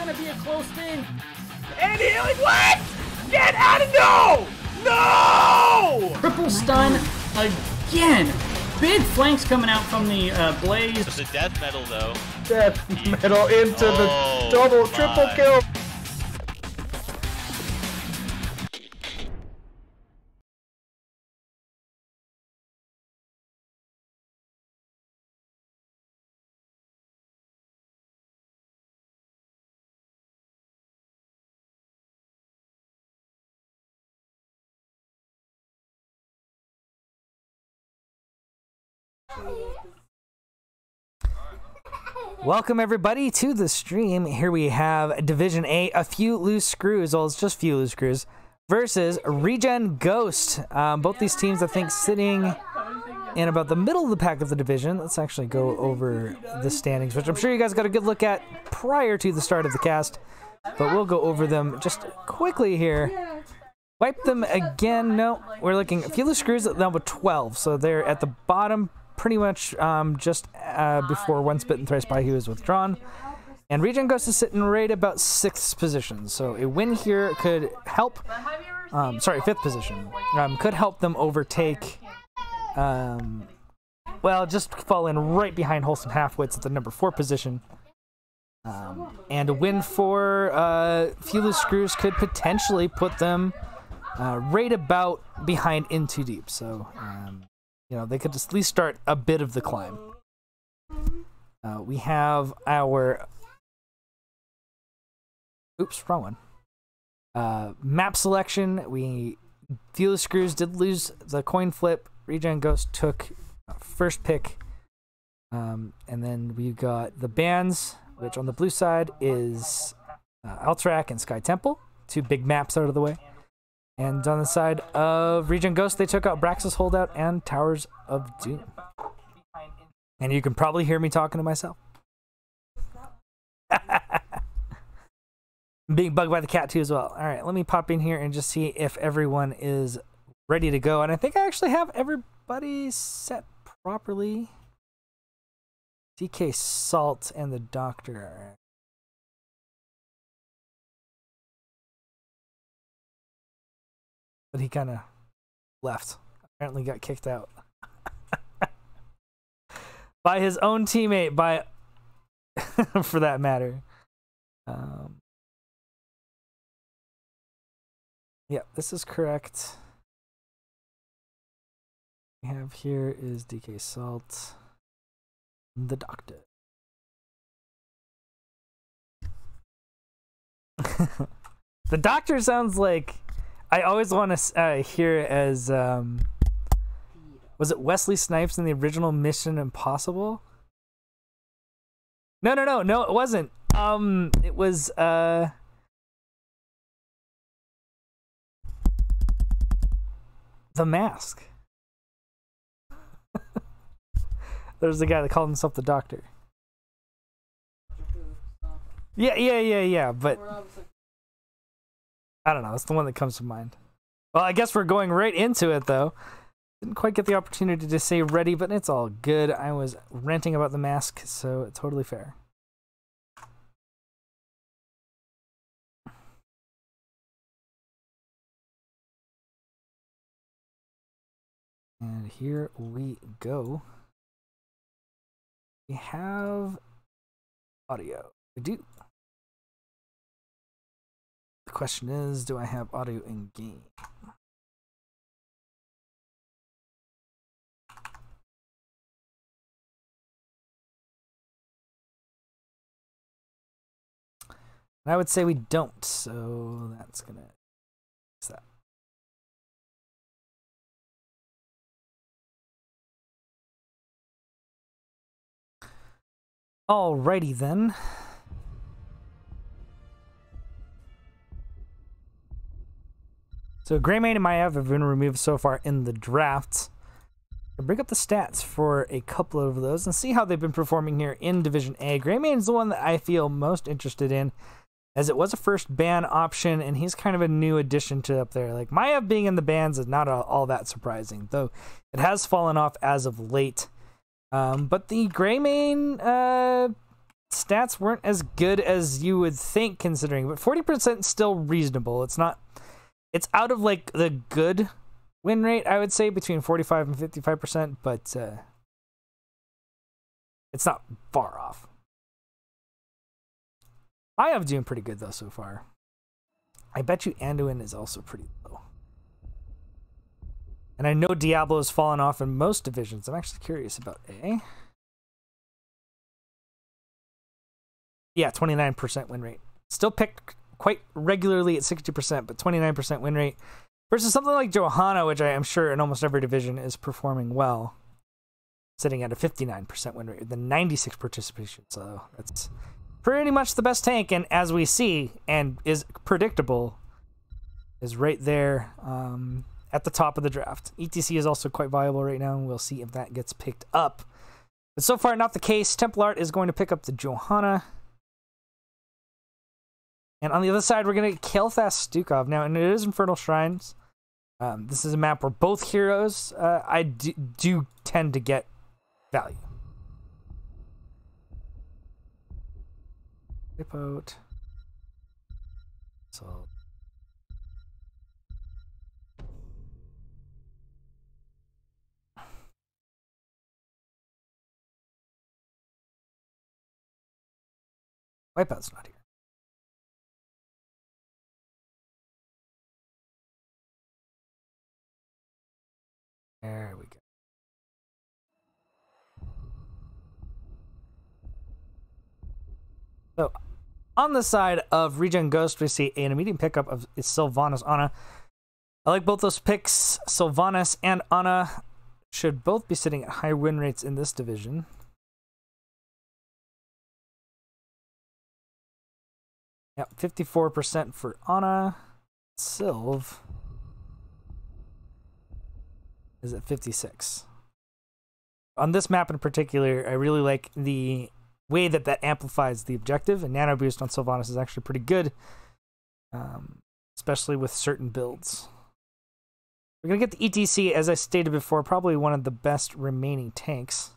Maiev up. It was going to be a close thing. And healing, what? Get out of no! No! Triple stun again. Big flanks coming out from the uh, Blaze. It's a death metal though. Death metal into Oh, the double, triple my. kill. Welcome everybody to the stream. Here we have Division A, a few loose screws. Well, it's just a few loose screws versus Regen Ghost. Um, both these teams, I think, sitting in about the middle of the pack of the division. Let's actually go over the standings, which I'm sure you guys got a good look at prior to the start of the cast. But we'll go over them just quickly here. Wipe them again. No, we're looking. A few loose screws at number 12, so they're at the bottom, pretty much um, just uh, before Once Bitten Thrice By he was withdrawn. And Regen goes to sit in right about sixth position, so a win here could help. Um, sorry, fifth position. Um, could help them overtake. Um, well, just fall in right behind Wholesome Halfwits at the number four position. Um, and a win for uh, Few Screws could potentially put them uh, right about behind In Too Deep. So, um, you know, they could at least start a bit of the climb. Uh, we have our. Oops, wrong one. Uh, map selection. We. Loose Screws did lose the coin flip. Regen Ghost took uh, first pick. Um, and then we've got the bands, which on the blue side is uh, Alterac and Sky Temple, two big maps out of the way. And on the side of Regen Ghost, they took out Braxis Holdout and Towers of Doom. And you can probably hear me talking to myself. Being bugged by the cat too as well. All right, let me pop in here and just see if everyone is ready to go. And I think I actually have everybody set properly. DK Salt and the Doctor but he kind of left. Apparently, got kicked out by his own teammate. By for that matter. Um, yeah, this is correct. We have here is DK Salt, the Doctor. the Doctor sounds like I always want to uh, hear it as um, was it Wesley Snipes in the original Mission Impossible? No, no, no, no, it wasn't. Um, it was uh. The Mask. There's the guy that called himself the Doctor. Yeah, yeah, yeah, yeah, but I don't know. It's the one that comes to mind. Well, I guess we're going right into it, though. Didn't quite get the opportunity to say ready, but it's all good. I was ranting about the mask, so it's totally fair. And here we go. We have audio. We do. The question is, do I have audio in game? I would say we don't, so that's gonna fix that. Alrighty then. So Greymane and Maiev have been removed so far in the draft. I'll bring up the stats for a couple of those and see how they've been performing here in Division A. Greymane is the one that I feel most interested in, as it was a first ban option, and he's kind of a new addition to up there. Like Maiev being in the bans is not all, that surprising, though it has fallen off as of late. Um, but the Greymane uh, stats weren't as good as you would think considering, but 40% still reasonable. It's not it's out of like the good win rate, I would say between 45 and 55%, but uh it's not far off. I have doing pretty good though so far. I bet you Anduin is also pretty low. And I know Diablo has fallen off in most divisions. I'm actually curious about A. Yeah, 29% win rate. Still picked quite regularly at 60%, but 29% win rate versus something like Johanna, which I am sure in almost every division is performing well, sitting at a 59% win rate the 96 participation. So that's pretty much the best tank. And as we see, and is predictable, is right there um, at the top of the draft. ETC is also quite viable right now, and we'll see if that gets picked up. But so far, not the case. Templart is going to pick up the Johanna. And on the other side, we're going to get Kael'thas Stukov. Now, and it is Infernal Shrines. Um, this is a map where both heroes uh, I do, do tend to get value. Whip out. So. Wipeout's not here. There we go. So, on the side of Regen Ghost, we see an immediate pickup of Sylvanas Ana. I like both those picks. Sylvanas and Ana should both be sitting at high win rates in this division. Yep, 54% for Ana. Sylv is at 56. On this map in particular, I really like the way that that amplifies the objective, and Nano Boost on Sylvanas is actually pretty good, um, especially with certain builds. We're going to get the ETC, as I stated before, probably one of the best remaining tanks.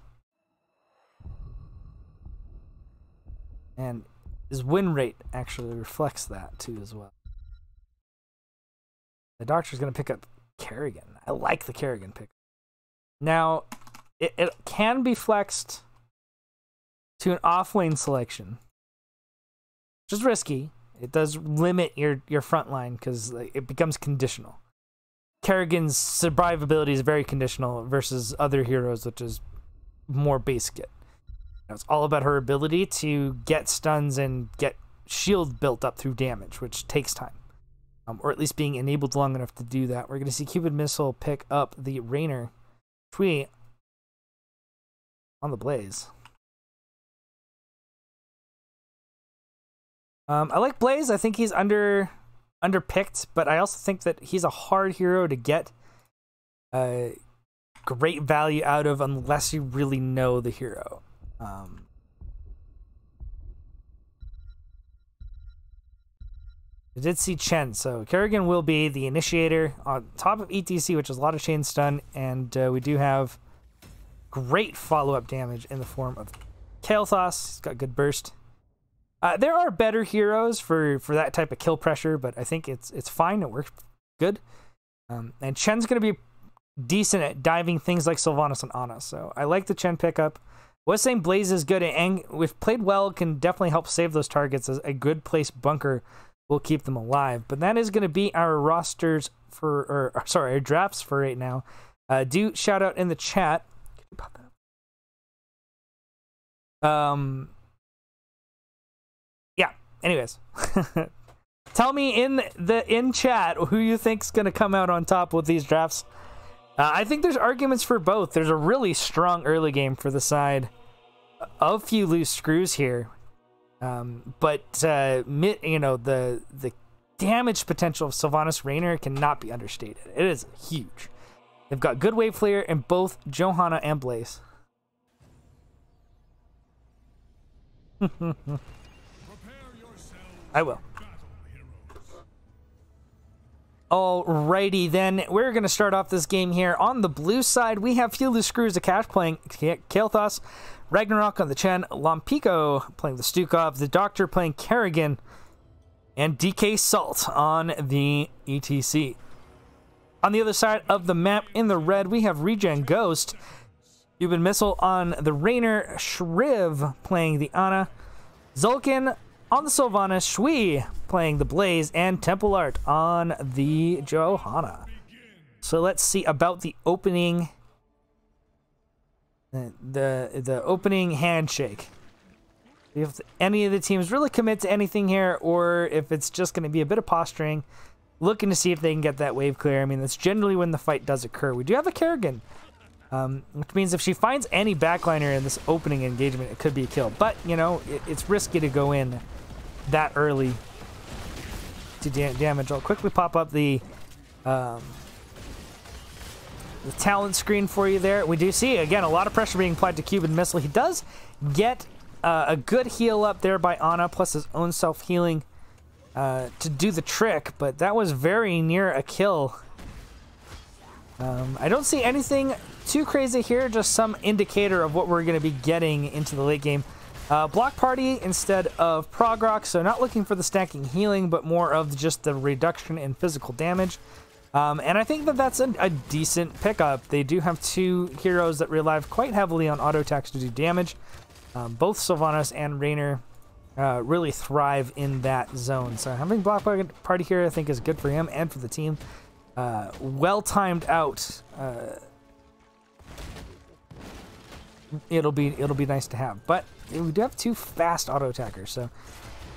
And his win rate actually reflects that too as well. The Doctor's going to pick up Kerrigan. I like the Kerrigan pick. Now, it, it can be flexed to an off lane selection, which is risky. It does limit your, your front line because it becomes conditional. Kerrigan's survivability is very conditional versus other heroes, which is more base basic. It's all about her ability to get stuns and get shield built up through damage, which takes time um, or at least being enabled long enough to do that. We're going to see Cuban Missile pick up the Raynor Tweet on the Blaze. Um, I like Blaze. I think he's under underpicked, but I also think that he's a hard hero to get uh, great value out of unless you really know the hero. Um, I did see Chen, so Kerrigan will be the initiator on top of ETC, which is a lot of chain stun, and uh, we do have great follow-up damage in the form of Kael'thas. He's got good burst. Uh, there are better heroes for for that type of kill pressure, but I think it's it's fine. It works good. Um, and Chen's going to be decent at diving things like Sylvanas and Ana, so I like the Chen pickup. Was saying Blaze is good and if played well can definitely help save those targets as a good place bunker will keep them alive. But that is going to be our rosters for, or sorry, our drafts for right now. Uh, do shout out in the chat. Um. Yeah. Anyways, tell me in the in chat who you think's going to come out on top with these drafts. Uh, I think there's arguments for both. There's a really strong early game for the side of few loose screws here. Um, but uh, you know the the damage potential of Sylvanas Raynor cannot be understated. It is huge. They've got good wave clear in both Johanna and Blaze. I will. Alrighty then, we're going to start off this game here. On the blue side, we have Few Loose Screws of Cash playing Kael'thas Ragnarok on the Chen, Lompico playing the Stukov, the Doctor playing Kerrigan, and DK Salt on the ETC. On the other side of the map in the red, we have Regen Ghost, Cuban Missile on the Raynor, Shriv playing the Ana, Zulkin on the Sylvanas, Shui playing the Blaze, and Temple Art on the Johanna. So let's see about the opening the the opening handshake. If any of the teams really commit to anything here, or if it's just going to be a bit of posturing, looking to see if they can get that wave clear. I mean, that's generally when the fight does occur. We do have a Kerrigan, um, which means if she finds any backliner in this opening engagement, it could be a kill. But, you know, it, it's risky to go in that early to da damage. I'll quickly pop up the um, the talent screen for you there. We do see, again, a lot of pressure being applied to Cuban Missile. He does get uh, a good heal up there by Ana, plus his own self-healing uh, to do the trick, but that was very near a kill. Um, I don't see anything too crazy here, just some indicator of what we're going to be getting into the late game. Uh, block party instead of prog rock, so not looking for the stacking healing, but more of just the reduction in physical damage. Um, and I think that that's a, a, decent pickup. They do have two heroes that rely quite heavily on auto attacks to do damage. Um, both Sylvanas and Raynor uh, really thrive in that zone. So having Block Party here I think is good for him and for the team. Uh, well timed out. Uh, it'll be it'll be nice to have. But we do have two fast auto attackers, so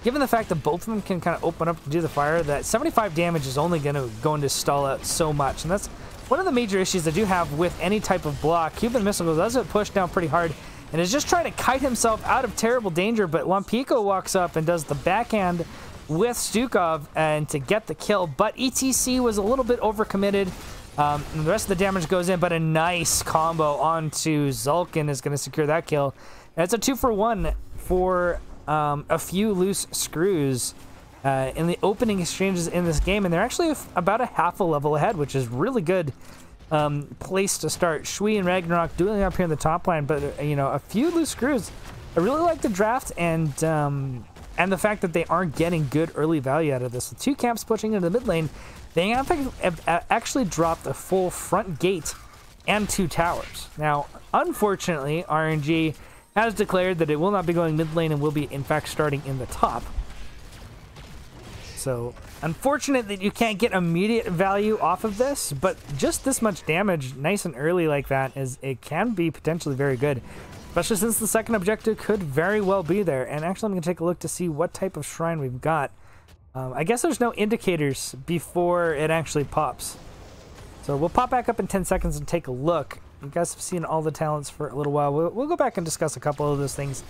given the fact that both of them can kind of open up and do the fire, that 75 damage is only going to go into stall out so much. And that's one of the major issues I do have with any type of block. Cuban Missile does it push down pretty hard and is just trying to kite himself out of terrible danger, but Lompico walks up and does the backhand with Stukov and to get the kill, but ETC was a little bit overcommitted. Um, the rest of the damage goes in, but a nice combo onto Zulkin is going to secure that kill. And it's a two for one for um, a few loose screws uh, in the opening exchanges in this game, and they're actually about a half a level ahead, which is really good um, place to start. Shui and Ragnarok dueling up here in the top line, but uh, you know, a few loose screws. I really like the draft and um, and the fact that they aren't getting good early value out of this. With two camps pushing into the mid lane, they have actually dropped a full front gate and two towers. Now, unfortunately, RNG has declared that it will not be going mid lane and will be, in fact, starting in the top. So, unfortunate that you can't get immediate value off of this, but just this much damage nice and early like that is it can be potentially very good. Especially since the second objective could very well be there. And actually, I'm going to take a look to see what type of shrine we've got. Um, I guess there's no indicators before it actually pops. So we'll pop back up in 10 seconds and take a look. You guys have seen all the talents for a little while. We'll, we'll go back and discuss a couple of those things.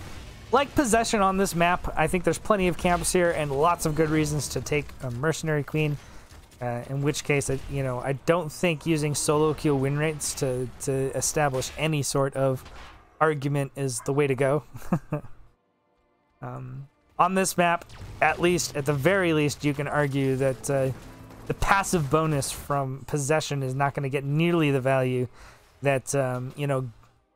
Like possession on this map, I think there's plenty of camps here and lots of good reasons to take a mercenary queen. Uh, in which case, you know, I don't think using solo queue win rates to to establish any sort of argument is the way to go. um, on this map, at least, at the very least, you can argue that uh, the passive bonus from possession is not going to get nearly the value that um, you know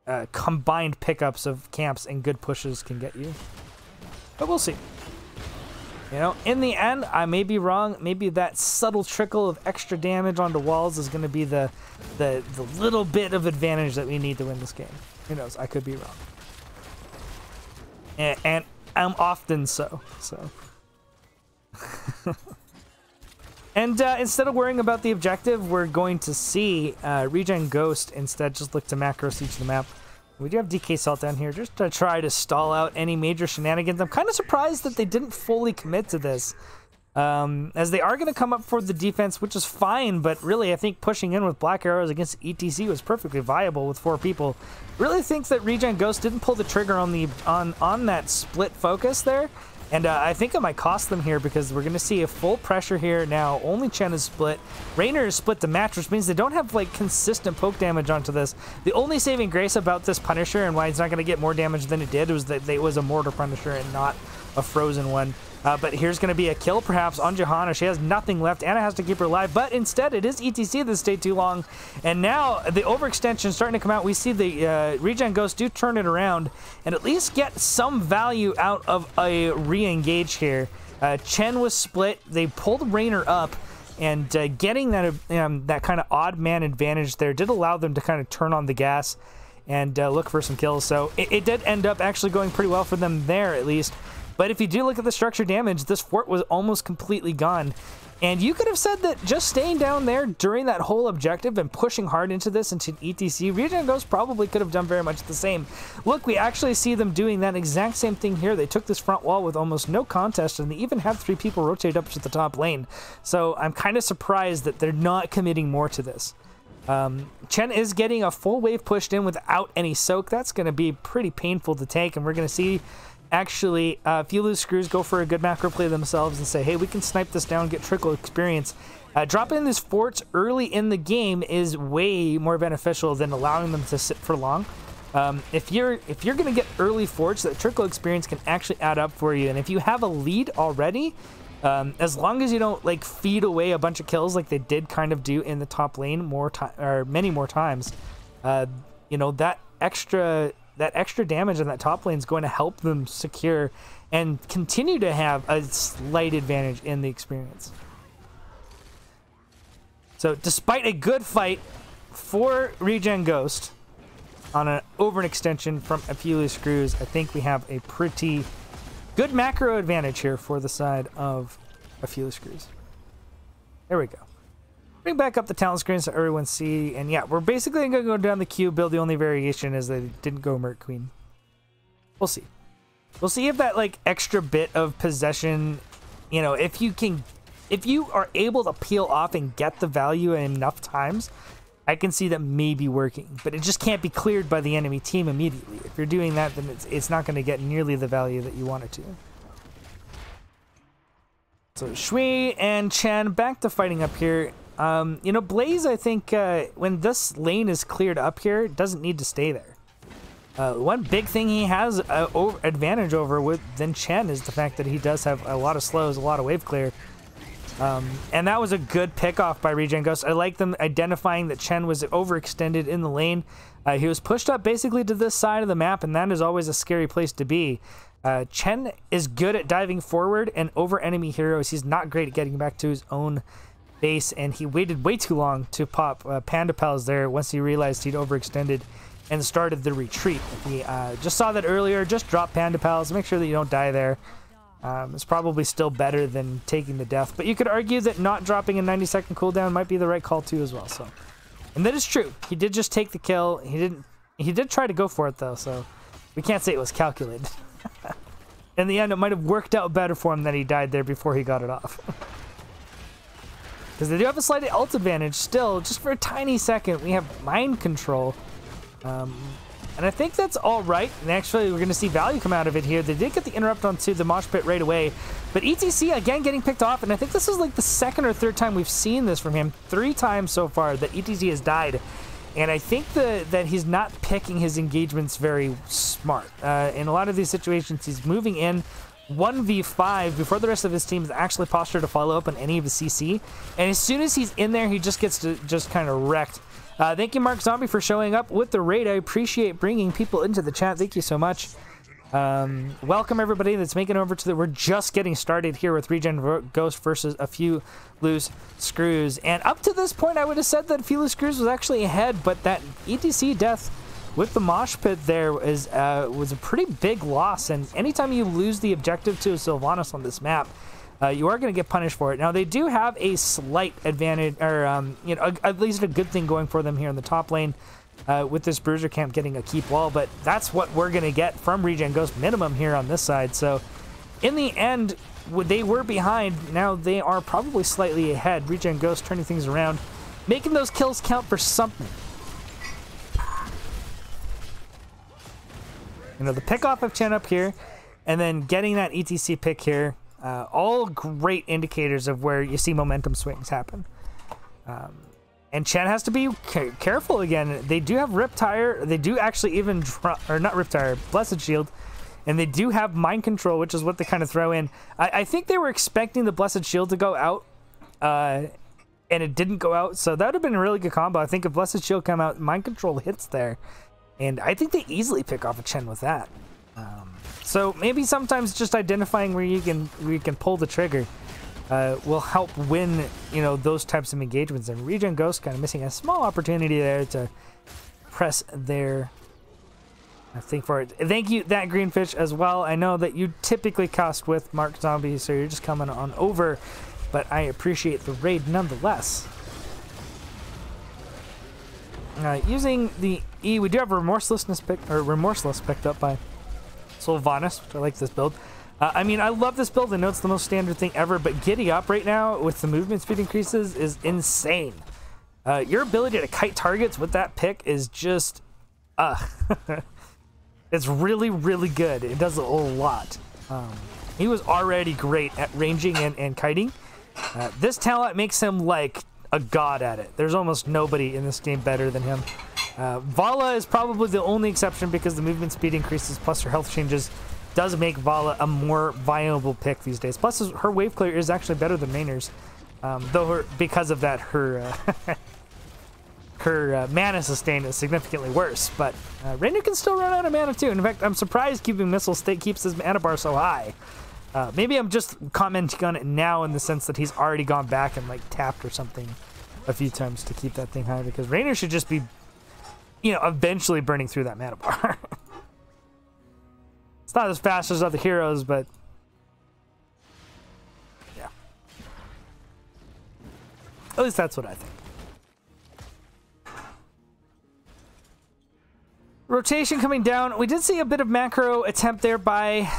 uh, combined pickups of camps and good pushes can get you. But we'll see. You know, in the end, I may be wrong. Maybe that subtle trickle of extra damage onto walls is going to be the, the the little bit of advantage that we need to win this game. Who knows? I could be wrong. And, and I'm often so. So. And uh, instead of worrying about the objective, we're going to see uh, Regen Ghost instead just look to macro siege the map. We do have DK Salt down here just to try to stall out any major shenanigans. I'm kind of surprised that they didn't fully commit to this. Um, as they are going to come up for the defense, which is fine, but really I think pushing in with Black Arrows against ETC was perfectly viable with four people. Really think that Regen Ghost didn't pull the trigger on the on on that split focus there. And uh, I think it might cost them here because we're going to see a full pressure here now. Only Chen is split. Raynor is split the match, which means they don't have like consistent poke damage onto this. The only saving grace about this Punisher and why it's not going to get more damage than it did was that it was a Mortar Punisher and not a Frozen one. Uh, but here's going to be a kill perhaps on Johanna. She has nothing left. Ana has to keep her alive. But instead, it is ETC that stayed too long. And now the overextension starting to come out. We see the uh, regen ghost do turn it around and at least get some value out of a re-engage here. Uh, Chen was split. They pulled Raynor up. And uh, getting that um, that kind of odd man advantage there did allow them to kind of turn on the gas and uh, look for some kills. So it, it did end up actually going pretty well for them there, at least. But if you do look at the structure damage, this fort was almost completely gone. And you could have said that just staying down there during that whole objective and pushing hard into this into ETC, Regen Ghost probably could have done very much the same. Look, we actually see them doing that exact same thing here. They took this front wall with almost no contest, and they even have three people rotate up to the top lane. So I'm kind of surprised that they're not committing more to this. Um, Chen is getting a full wave pushed in without any soak. That's going to be pretty painful to take, and we're going to see actually, uh, if you lose screws, go for a good macro play themselves and say, hey, we can snipe this down, get trickle experience. Uh, dropping these forts early in the game is way more beneficial than allowing them to sit for long. Um, if you're if you're gonna get early forts, that trickle experience can actually add up for you. And if you have a lead already, um, as long as you don't like feed away a bunch of kills like they did kind of do in the top lane more time or many more times, uh, you know that extra that extra damage in that top lane is going to help them secure and continue to have a slight advantage in the experience. So despite a good fight for Regen Ghost on an over an extension from a few screws, I think we have a pretty good macro advantage here for the side of a few screws. There we go. Bring back up the talent screen so everyone see. And yeah, we're basically going to go down the queue, build the only variation is they didn't go Merc Queen. We'll see. We'll see if that like extra bit of possession, you know, if you can, if you are able to peel off and get the value enough times, I can see that maybe working, but it just can't be cleared by the enemy team immediately. If you're doing that, then it's, it's not going to get nearly the value that you want it to. So Shui and Chen back to fighting up here. Um, you know, Blaze, I think uh, when this lane is cleared up here, doesn't need to stay there. Uh, one big thing he has uh, over advantage over with than Chen is the fact that he does have a lot of slows, a lot of wave clear. Um, and that was a good pick off by Regen Ghost. I like them identifying that Chen was overextended in the lane. Uh, he was pushed up basically to this side of the map, and that is always a scary place to be. Uh, Chen is good at diving forward and over enemy heroes. He's not great at getting back to his own base, and he waited way too long to pop uh, Panda Pals there once he realized he'd overextended and started the retreat. He uh, just saw that earlier, just drop Panda Pals, make sure that you don't die there. Um, it's probably still better than taking the death, but you could argue that not dropping a 90 second cooldown might be the right call too as well. So, and that is true. He did just take the kill. He didn't. He did try to go for it though, so we can't say it was calculated. In the end, it might have worked out better for him that he died there before he got it off. Because they do have a slight ult advantage still, just for a tiny second. We have mind control. Um, and I think that's all right. And actually, we're going to see value come out of it here. They did get the interrupt onto the mosh pit right away. But ETC, again, getting picked off. And I think this is like the second or third time we've seen this from him. Three times so far that ETC has died. And I think the, that he's not picking his engagements very smart. Uh, in a lot of these situations, he's moving in 1v5 before the rest of his team is actually postured to follow up on any of his CC. And as soon as he's in there, he just gets to just kind of wrecked. Uh, thank you, Mark Zombie, for showing up with the raid. I appreciate bringing people into the chat. Thank you so much. Um, welcome everybody that's making over to the. We're just getting started here with Regen Ghost versus a few loose screws. And up to this point, I would have said that a few loose screws was actually ahead, but that ETC death with the mosh pit there is uh, was a pretty big loss. And anytime you lose the objective to a Sylvanas on this map, uh, you are going to get punished for it. Now they do have a slight advantage, or um, you know, at least a good thing going for them here in the top lane. Uh, with this Bruiser Camp getting a keep wall, but that's what we're going to get from Regen Ghost minimum here on this side. So in the end, they were behind. Now they are probably slightly ahead. Regen Ghost turning things around, making those kills count for something. You know, the pick off of Chen up here, and then getting that ETC pick here, uh, all great indicators of where you see momentum swings happen. Um, and Chen has to be careful again. They do have Rip Tire. They do actually even, or not Rip Tire, Blessed Shield. And they do have mind control, which is what they kind of throw in. I, I think they were expecting the Blessed Shield to go out, uh, and it didn't go out. So that would have been a really good combo. I think if Blessed Shield come out, mind control hits there, and I think they easily pick off a Chen with that. Um, so maybe sometimes just identifying where you can where you can pull the trigger uh, will help win you know those types of engagements. And Regen Ghost kind of missing a small opportunity there to press their I think for it. Thank you, that greenfish as well. I know that you typically cast with Mark Zombie, so you're just coming on over, but I appreciate the raid nonetheless. Using the E, we do have remorselessness pick or remorseless picked up by Sylvanas, which I like this build. Uh, I mean, I love this build. I know it's the most standard thing ever, but giddy up right now with the movement speed increases is insane. Uh, your ability to kite targets with that pick is just, uh, it's really, really good. It does a lot. Um, he was already great at ranging and, and kiting. Uh, this talent makes him like a god at it. There's almost nobody in this game better than him. Uh, Valla is probably the only exception because the movement speed increases plus her health changes does make Valla a more viable pick these days. Plus, her wave clear is actually better than Raynor's, um, though her because of that her uh, her uh, mana sustain is significantly worse. But uh, Raynor can still run out of mana too. In fact, I'm surprised keeping Missile State keeps his mana bar so high. Uh, maybe I'm just commenting on it now in the sense that he's already gone back and like tapped or something a few times to keep that thing high because Raynor should just be, you know, eventually burning through that mana bar. it's not as fast as other heroes, but yeah. At least that's what I think. Rotation coming down. We did see a bit of macro attempt there by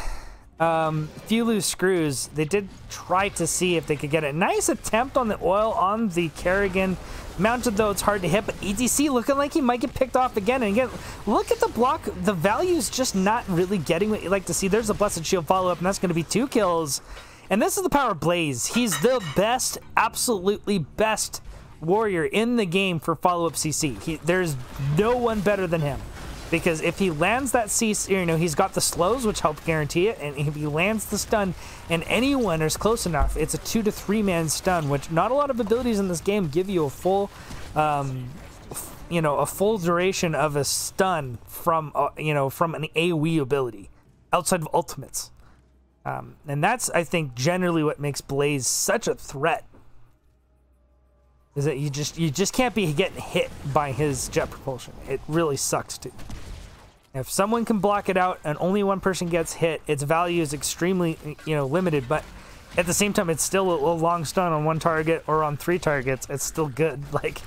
um, few loose screws. They did try to see if they could get a nice attempt on the oil on the Kerrigan. Mounted though, it's hard to hit, but ETC looking like he might get picked off again. And again, look at the block. The value's just not really getting what you like to see. There's a Blessed Shield follow-up, and that's going to be two kills. And this is the power of Blaze. He's the best, absolutely best warrior in the game for follow-up CC. He, there's no one better than him because if he lands that C, you know, he's got the slows, which help guarantee it, and if he lands the stun, and anyone is close enough, it's a two to three man stun, which not a lot of abilities in this game give you a full, um, you know, a full duration of a stun from, uh, you know, from an AoE ability outside of ultimates. Um, and that's, I think, generally what makes Blaze such a threat. Is that you just you just can't be getting hit by his jet propulsion. It really sucks too. If someone can block it out and only one person gets hit, its value is extremely, you know, limited. But at the same time, it's still a, long stun on one target or on three targets. It's still good. Like,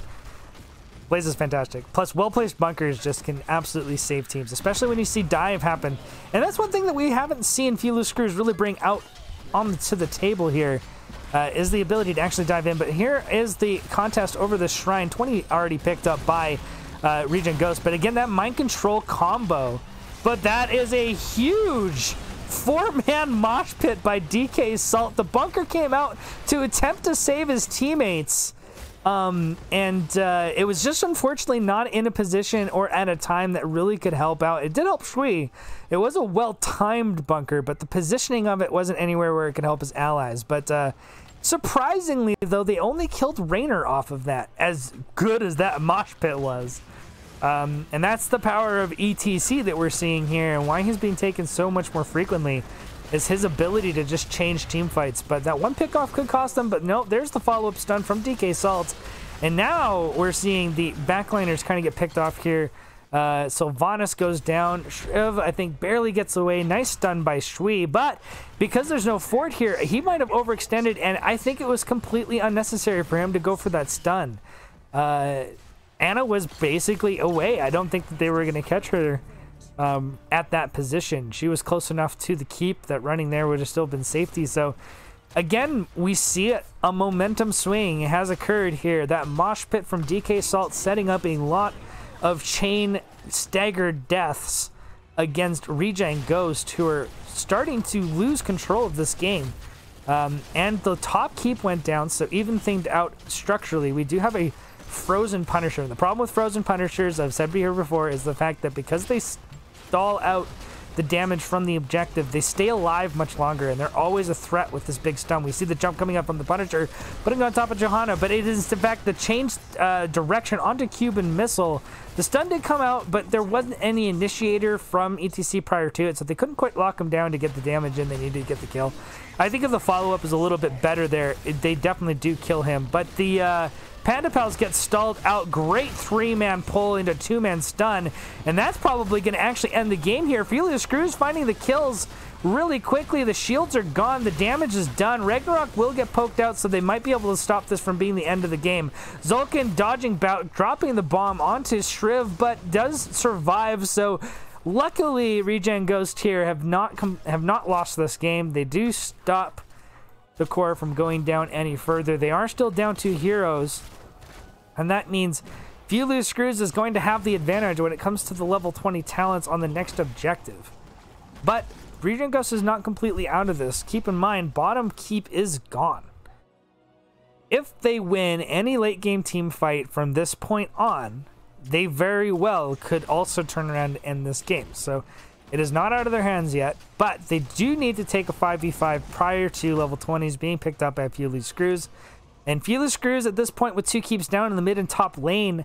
Blaze is fantastic. Plus, well-placed bunkers just can absolutely save teams, especially when you see dive happen. And that's one thing that we haven't seen Loose Screws really bring out onto the table here, uh, is the ability to actually dive in. But here is the contest over the shrine. 20 already picked up by uh, Regen Ghost. But again, that mind control combo. But that is a huge four-man mosh pit by DK Salt. The bunker came out to attempt to save his teammates. Um, and uh, it was just unfortunately not in a position or at a time that really could help out. It did help Shui. It was a well-timed bunker, but the positioning of it wasn't anywhere where it could help his allies. But uh, surprisingly, though, they only killed Raynor off of that, as good as that mosh pit was. Um, and that's the power of ETC that we're seeing here, and why he's being taken so much more frequently is his ability to just change team fights. But that one pickoff could cost them, but no, there's the follow-up stun from DK Salt. And now we're seeing the backliners kind of get picked off here. Uh, Sylvanas goes down. Shriv, I think, barely gets away. Nice stun by Shui, but because there's no fort here, he might have overextended, and I think it was completely unnecessary for him to go for that stun. Uh, Ana was basically away. I don't think that they were going to catch her um, at that position. She was close enough to the keep that running there would have still been safety. So again, we see it. A momentum swing has occurred here. That mosh pit from DK Salt setting up a lot of chain staggered deaths against Regen Ghost, who are starting to lose control of this game. Um, and the top keep went down, so even thinged out structurally. We do have a frozen Punisher. And the problem with frozen Punishers, I've said here before, is the fact that because they stall out the damage from the objective, they stay alive much longer, and they're always a threat with this big stun. We see the jump coming up from the Punisher, putting on top of Johanna, but it is in fact the changed uh, direction onto Cuban Missile. The stun did come out, but there wasn't any initiator from ETC prior to it, so they couldn't quite lock him down to get the damage in. They needed to get the kill. I think if the follow-up is a little bit better there, it, they definitely do kill him. But the uh, Panda Pals get stalled out. Great three-man pull into two-man stun, and that's probably going to actually end the game here. Few Loose Screws finding the kills really quickly. The shields are gone. The damage is done. Ragnarok will get poked out, so they might be able to stop this from being the end of the game. Zulkin dodging bout, dropping the bomb onto Shriv, but does survive, so Luckily, Regen Ghost here have not have not lost this game. They do stop the core from going down any further. They are still down two heroes, and that means Few Screws is going to have the advantage when it comes to the level 20 talents on the next objective. But Regen Ghost is not completely out of this. Keep in mind, bottom keep is gone. If they win any late game team fight from this point on, they very well could also turn around and end this game. So it is not out of their hands yet, but they do need to take a 5v5 prior to level 20s being picked up by Fuely Screws. And Fuely Screws at this point with two keeps down in the mid and top lane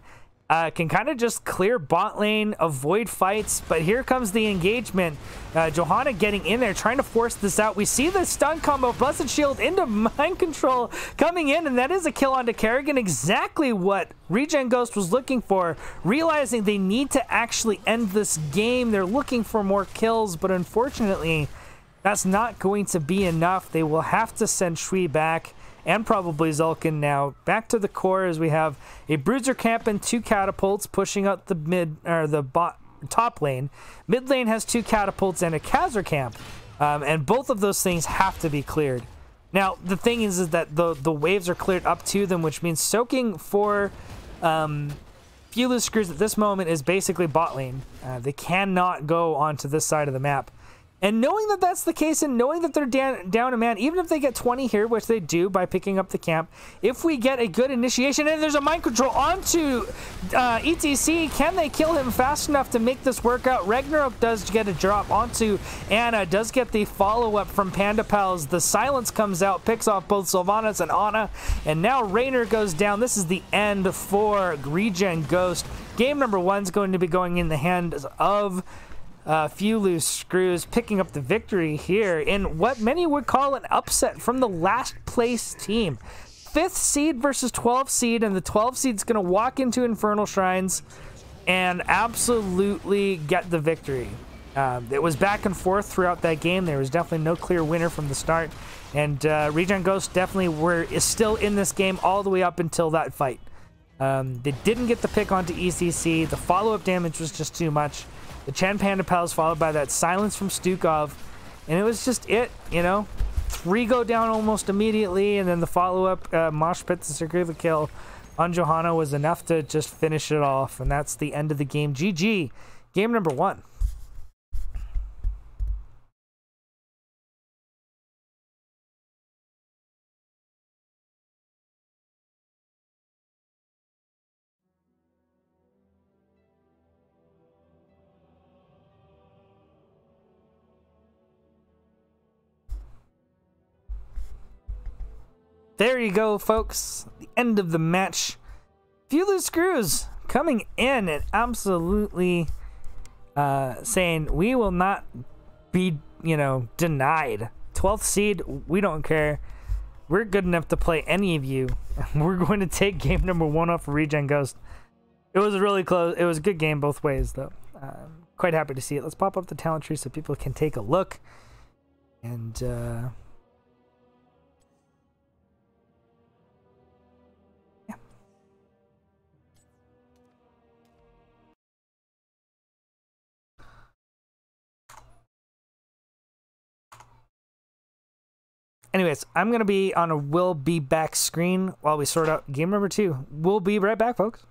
uh, can kind of just clear bot lane, avoid fights. But here comes the engagement. Uh, Johanna getting in there, trying to force this out. We see the stun combo, Blessed Shield into Mind Control coming in, and that is a kill onto Kerrigan. Exactly what Regen Ghost was looking for, realizing they need to actually end this game. They're looking for more kills, but unfortunately, that's not going to be enough. They will have to send Shui back and probably Zulkin now. Back to the core as we have a Bruiser camp and two catapults pushing out the mid or the bot, top lane. Mid lane has two catapults and a Khazra camp, um, and both of those things have to be cleared. Now the thing is, is that the the waves are cleared up to them, which means soaking for um, Few Screws at this moment is basically bot lane. Uh, they cannot go onto this side of the map. And knowing that that's the case and knowing that they're down, down a man, even if they get 20 here, which they do by picking up the camp, if we get a good initiation and there's a mind control onto uh, ETC, can they kill him fast enough to make this work out? Ragnarok does get a drop onto Ana, does get the follow-up from Panda Pals. The silence comes out, picks off both Sylvanas and Ana, and now Raynor goes down. This is the end for Regen Ghost. Game number one is going to be going in the hands of uh, few loose screws picking up the victory here in what many would call an upset from the last place team. Fifth seed versus 12 seed, and the 12 seed's going to walk into Infernal Shrines and absolutely get the victory. Um, it was back and forth throughout that game. There was definitely no clear winner from the start, and uh, Regen Ghost definitely were is still in this game all the way up until that fight. Um, they didn't get the pick onto ETC. The follow-up damage was just too much. The Chen Panda Pals followed by that silence from Stukov. And it was just it, you know. Three go down almost immediately, and then the follow-up uh, Mosh Pit to secure the kill on Johanna was enough to just finish it off. And that's the end of the game. GG. Game number one. You go, folks. The end of the match. Few loose screws coming in and absolutely uh, saying we will not be, you know, denied. 12th seed, we don't care. We're good enough to play any of you. We're going to take game number one off of Regen Ghost. It was really close. It was a good game both ways, though. Um, quite happy to see it. Let's pop up the talent tree so people can take a look. And, uh, Anyways, I'm going to be on a will be back screen while we sort out game number two. We'll be right back, folks.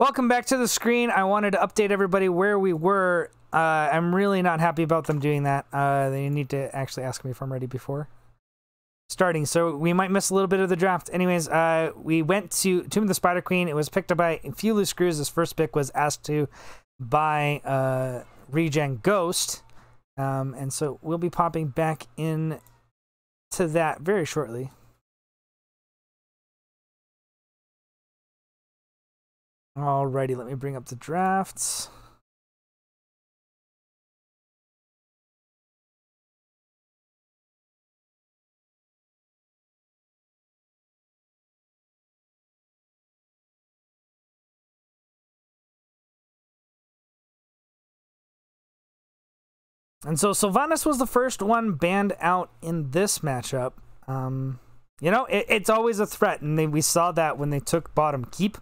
Welcome back to the screen. I wanted to update everybody where we were. Uh, I'm really not happy about them doing that. Uh, they need to actually ask me if I'm ready before starting. So we might miss a little bit of the draft. Anyways, uh, we went to Tomb of the Spider Queen. It was picked up by a few loose screws. His first pick was asked to by uh, Regen Ghost. Um, and so we'll be popping back in to that very shortly. Alrighty, let me bring up the drafts. And so Sylvanas was the first one banned out in this matchup. Um, you know, it, it's always a threat, and they, we saw that when they took bottom keep.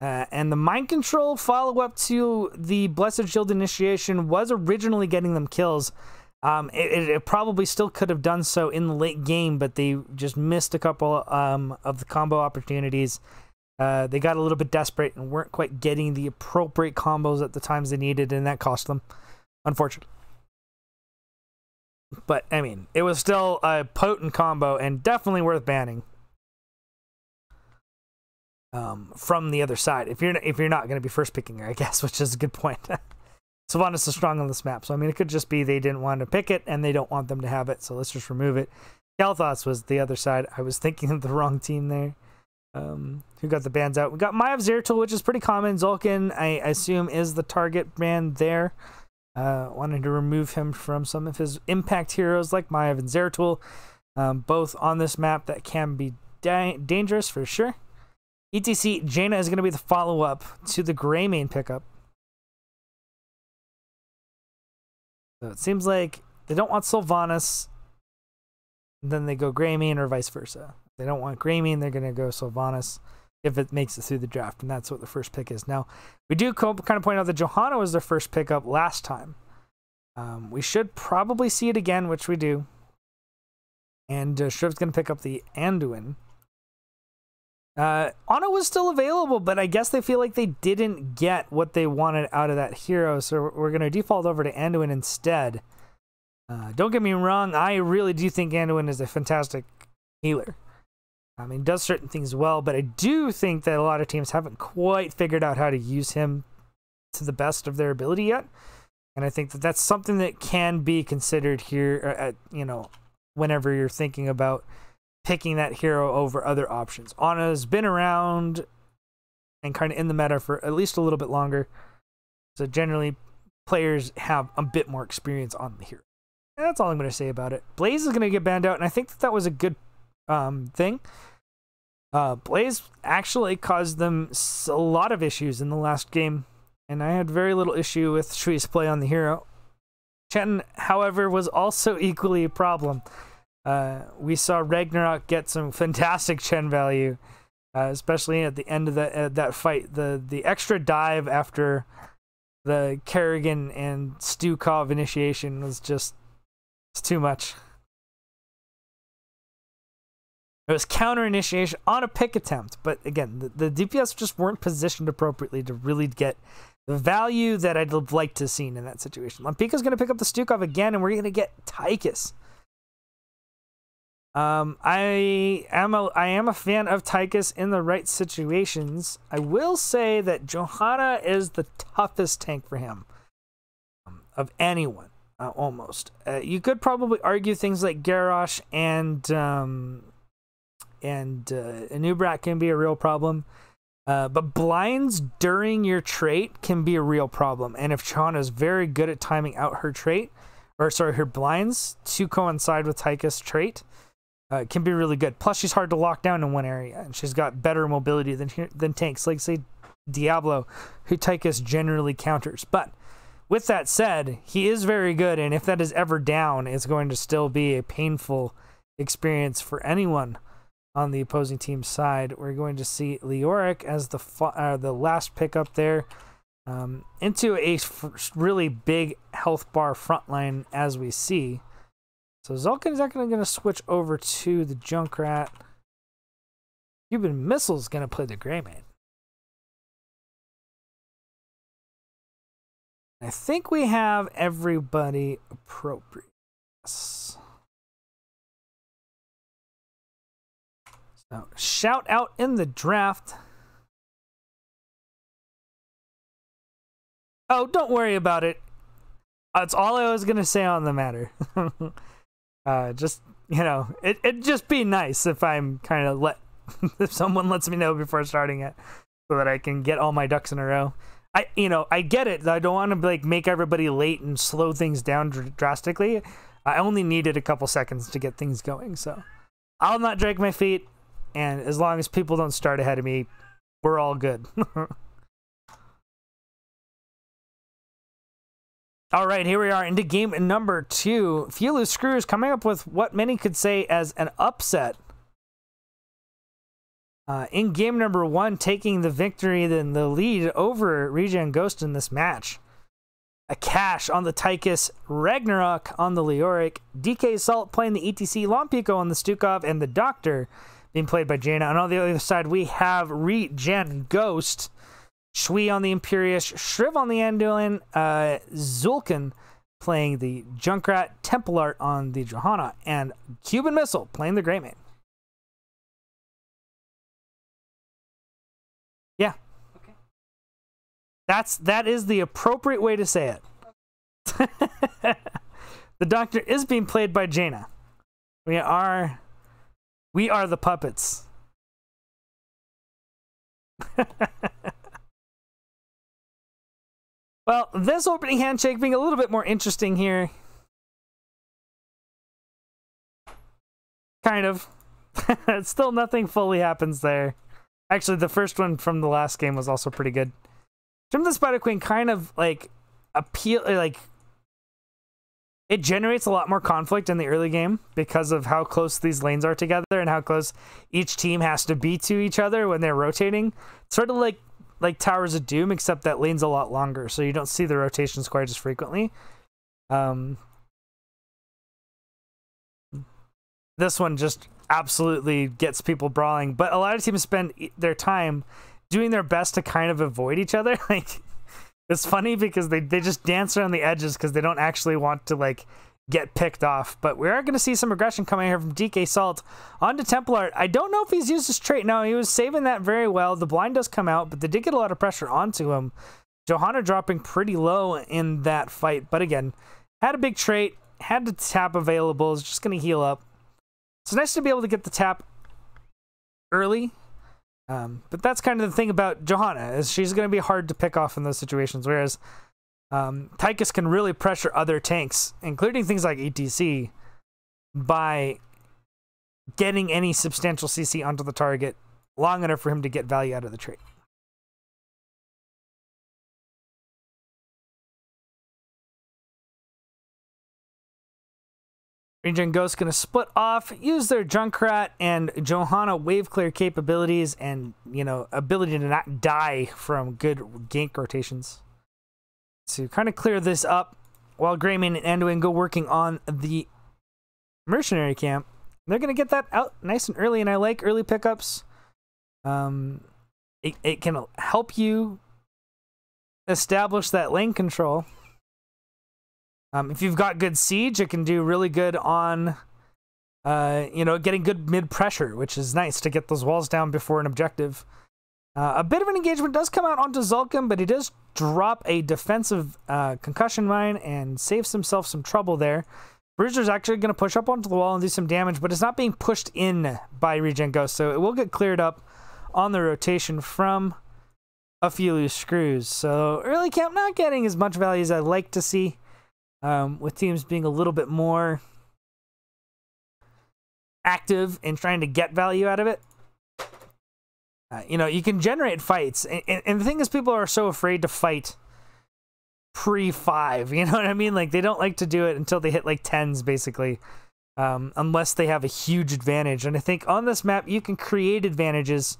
Uh, and the mind control follow up to the Blessed Shield initiation was originally getting them kills. Um, it, it, probably still could have done so in the late game, but they just missed a couple um, of the combo opportunities. Uh, they got a little bit desperate and weren't quite getting the appropriate combos at the times they needed, and that cost them, unfortunately. But I mean, it was still a potent combo and definitely worth banning. Um, from the other side, if you're if you're not going to be first picking her, I guess, which is a good point. Sylvanas is strong on this map, so I mean, it could just be they didn't want to pick it and they don't want them to have it, so let's just remove it. Kael'thas was the other side. I was thinking of the wrong team there. Um, who got the bands out? We got Maiev Zeratul, which is pretty common. Zulkin, I assume, is the target band there. Uh, wanted to remove him from some of his impact heroes like Maiev and Zeratul, um, both on this map that can be da dangerous for sure. ETC Jaina is going to be the follow up to the Greymane pickup. So it seems like they don't want Sylvanas, then they go Greymane or vice versa. They don't want Greymane, they're going to go Sylvanas if it makes it through the draft, and that's what the first pick is. Now, we do kind of point out that Johanna was their first pickup last time. Um, we should probably see it again, which we do. And uh, Shriv's going to pick up the Anduin. Uh, Ana was still available, but I guess they feel like they didn't get what they wanted out of that hero, so we're going to default over to Anduin instead. Uh, don't get me wrong, I really do think Anduin is a fantastic healer. I mean, does certain things well, but I do think that a lot of teams haven't quite figured out how to use him to the best of their ability yet. And I think that that's something that can be considered here, uh, at, you know, whenever you're thinking about picking that hero over other options. Ana's been around and kind of in the meta for at least a little bit longer. So generally, players have a bit more experience on the hero. And that's all I'm going to say about it. Blaze is going to get banned out, and I think that that was a good um, thing. Uh, Blaze actually caused them a lot of issues in the last game, and I had very little issue with Shui's play on the hero. Chen, however, was also equally a problem. Uh, we saw Ragnarok get some fantastic Chen value, uh, especially at the end of the, uh, that fight. The the extra dive after the Kerrigan and Stukov initiation was just it's too much. It was counter initiation on a pick attempt, but again, the, the DPS just weren't positioned appropriately to really get the value that I'd have liked to have seen in that situation. Lompico's going to pick up the Stukov again, and we're going to get Tychus. Um, I am a I am a fan of Tychus in the right situations. I will say that Johanna is the toughest tank for him um, of anyone, uh, almost. Uh, you could probably argue things like Garrosh and um, and uh, Anub'arak can be a real problem. Uh, but blinds during your trait can be a real problem. And if Johanna is very good at timing out her trait, or sorry, her blinds to coincide with Tychus' trait, uh, can be really good. Plus, she's hard to lock down in one area, and she's got better mobility than than tanks, like say Diablo, who Tychus generally counters. But with that said, he is very good, and if that is ever down, it's going to still be a painful experience for anyone on the opposing team's side. We're going to see Leoric as the uh, the last pickup there um, into a really big health bar front line as we see. So Zulkin is actually going to switch over to the Junkrat. Cuban Missile's going to play the Greymane. I think we have everybody appropriate. So shout out in the draft. Oh, don't worry about it. That's all I was gonna say on the matter. uh, just you know, it it'd just be nice if I'm kind of let if someone lets me know before starting it, so that I can get all my ducks in a row. I you know I get it. I don't want to like make everybody late and slow things down dr- drastically. I only needed a couple seconds to get things going, so I'll not drag my feet. And as long as people don't start ahead of me, we're all good. all right, here we are into game number two. Few loose screws coming up with what many could say as an upset. Uh, in game number one, taking the victory, then the lead over Regen Ghost in this match. Akash on the Tychus, Ragnarok on the Leoric, DK Salt playing the ETC, Lompico on the Stukov, and the Doctor being played by Jaina. And on the other side, we have Regen Ghost, Shui on the Imperius, Shriv on the Anduin, uh, Zulkin playing the Junkrat, Templar on the Johanna, and Cuban Missile playing the Greymane. Yeah. Okay. That's that is the appropriate way to say it. the doctor is being played by Jaina. We are we are the puppets. well, this opening handshake being a little bit more interesting here. Kind of. Still nothing fully happens there. Actually, the first one from the last game was also pretty good. Jim the Spider Queen kind of like appeal eh, like it generates a lot more conflict in the early game because of how close these lanes are together and how close each team has to be to each other when they're rotating. Sort of like like Towers of Doom, except that lane's a lot longer, so you don't see the rotations quite as frequently. Um, this one just absolutely gets people brawling, but a lot of teams spend their time doing their best to kind of avoid each other. Like it's funny because they, they just dance around the edges because they don't actually want to like get picked off. But we are going to see some aggression coming here from DK Salt onto Templar. I don't know if he's used his trait. No, he was saving that very well. The blind does come out, but they did get a lot of pressure onto him. Johanna dropping pretty low in that fight, but again, had a big trait, had the tap available, is just going to heal up. It's nice to be able to get the tap early um, but that's kind of the thing about Johanna is she's going to be hard to pick off in those situations. Whereas um, Tychus can really pressure other tanks, including things like ETC, by getting any substantial CC onto the target long enough for him to get value out of the trait. Regen Ghost going to split off, use their Junkrat and Johanna wave clear capabilities and, you know, ability to not die from good gank rotations. To kind of clear this up while Greymane and Anduin go working on the mercenary camp. They're going to get that out nice and early, and I like early pickups. Um, it, it can help you establish that lane control um, if you've got good siege, it can do really good on, uh, you know, getting good mid pressure, which is nice to get those walls down before an objective. Uh, a bit of an engagement does come out onto Zulkin, but he does drop a defensive uh, concussion mine and saves himself some trouble there. Bruiser's actually going to push up onto the wall and do some damage, but it's not being pushed in by Regen Ghost, so it will get cleared up on the rotation from a few loose screws. So early camp not getting as much value as I'd like to see um, with teams being a little bit more active in trying to get value out of it. Uh, you know, you can generate fights, and, and, the thing is, people are so afraid to fight pre five. You know what I mean? Like they don't like to do it until they hit like tens, basically, um, unless they have a huge advantage. And I think on this map, you can create advantages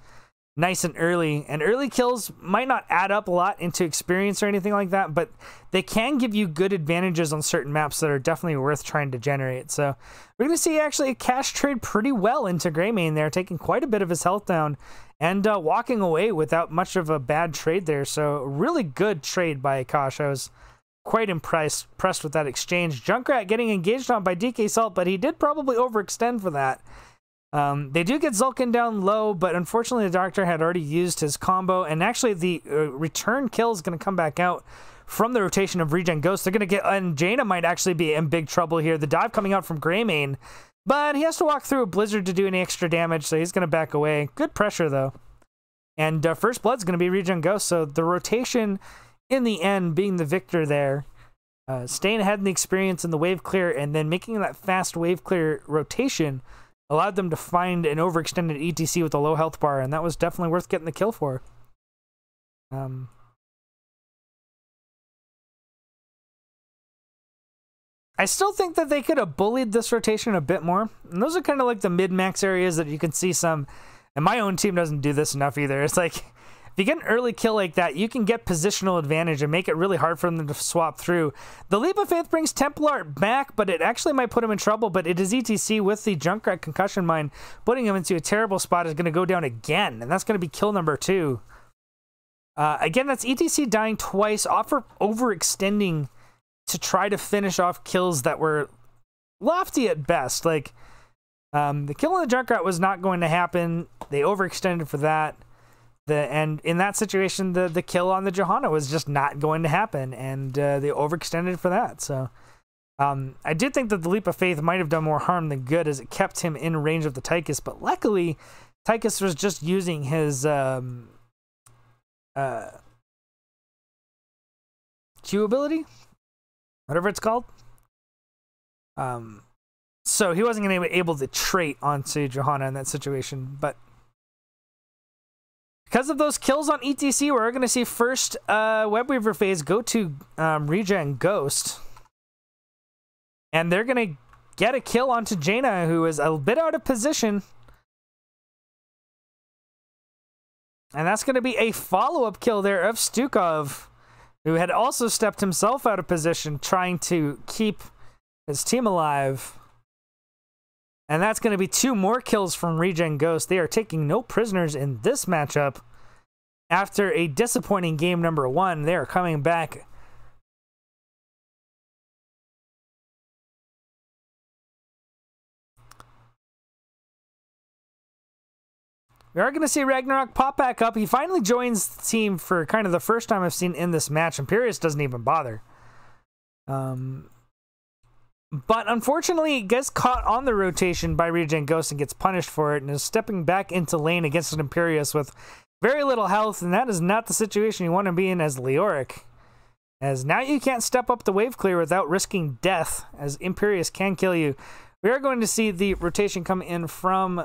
nice and early. And early kills might not add up a lot into experience or anything like that, but they can give you good advantages on certain maps that are definitely worth trying to generate. So we're going to see actually Akash trade pretty well into Greymane there, taking quite a bit of his health down and uh, walking away without much of a bad trade there. So really good trade by Akash. I was quite impressed, impressed with that exchange. Junkrat getting engaged on by DK Salt, but he did probably overextend for that. Um, they do get Zulkin down low, but unfortunately the Doctor had already used his combo, and actually the uh, return kill is going to come back out from the rotation of Regen Ghost. They're going to get, and Jaina might actually be in big trouble here. The dive coming out from Greymane, but he has to walk through a Blizzard to do any extra damage, so he's going to back away. Good pressure, though. And uh, First Blood's going to be Regen Ghost, so the rotation in the end being the victor there. Uh, staying ahead in the experience in the wave clear and then making that fast wave clear rotation allowed them to find an overextended ETC with a low health bar, and that was definitely worth getting the kill for. Um, I still think that they could have bullied this rotation a bit more. And those are kind of like the mid max areas that you can see some. And my own team doesn't do this enough either. It's like if you get an early kill like that, you can get positional advantage and make it really hard for them to swap through. The Leap of Faith brings Templar back, but it actually might put him in trouble. But it is ETC with the Junkrat Concussion Mine, putting him into a terrible spot is going to go down again. And that's going to be kill number two. Uh, again, that's ETC dying twice, offer overextending to try to finish off kills that were lofty at best. Like um, the kill on the Junkrat was not going to happen. They overextended for that. The and in that situation, the the kill on the Johanna was just not going to happen, and uh, they overextended for that. So. Um, I did think that the leap of faith might have done more harm than good as it kept him in range of the Tychus, but luckily, Tychus was just using his um, uh, Q ability, whatever it's called. Um, so he wasn't going to be able to trait onto Johanna in that situation, but because of those kills on ETC, we're going to see first uh, Webweaver phase go to um, Regen Ghost, and they're going to get a kill onto Jaina, who is a bit out of position. And that's going to be a follow-up kill there of Stukov who had also stepped himself out of position trying to keep his team alive. And that's going to be two more kills from Regen Ghost. They are taking no prisoners in this matchup. After a disappointing game number one, they are coming back We are going to see Ragnarok pop back up. He finally joins the team for kind of the first time I've seen in this match. Imperius doesn't even bother. Um, but unfortunately, gets caught on the rotation by Regen Ghost and gets punished for it and is stepping back into lane against an Imperius with very little health, and that is not the situation you want to be in as Leoric. As now you can't step up the wave clear without risking death, as Imperius can kill you. We are going to see the rotation come in from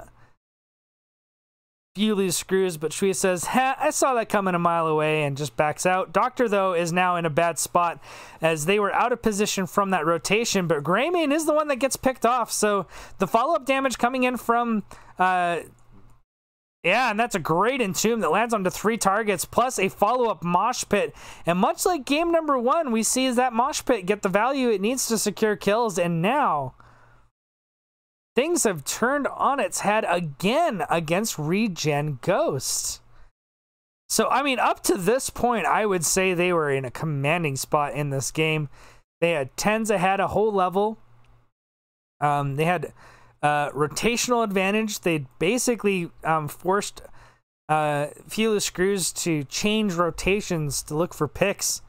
few loose screws, but Shui says, ha, I saw that coming a mile away and just backs out. Doctor, though, is now in a bad spot as they were out of position from that rotation, but Greymane is the one that gets picked off. So the follow up damage coming in from. Uh, yeah, and that's a great entomb that lands onto three targets, plus a follow-up mosh pit. And much like game number one, we see is that mosh pit get the value it needs to secure kills, and now things have turned on its head again against Regen Ghost. So, I mean, up to this point, I would say they were in a commanding spot in this game. They had tens ahead a whole level. Um, they had uh, rotational advantage. They basically um, forced uh, few screws to change rotations to look for picks.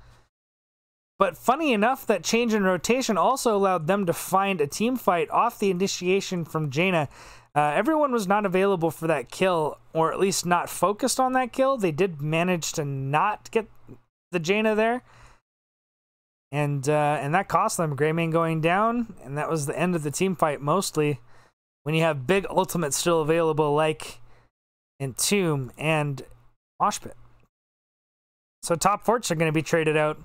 But funny enough, that change in rotation also allowed them to find a team fight off the initiation from Jaina. Uh, everyone was not available for that kill, or at least not focused on that kill. They did manage to not get the Jaina there. And uh, and that cost them Greymane going down, and that was the end of the team fight mostly. When you have big ultimates still available, like Entomb and Moshpit. So top forts are going to be traded out.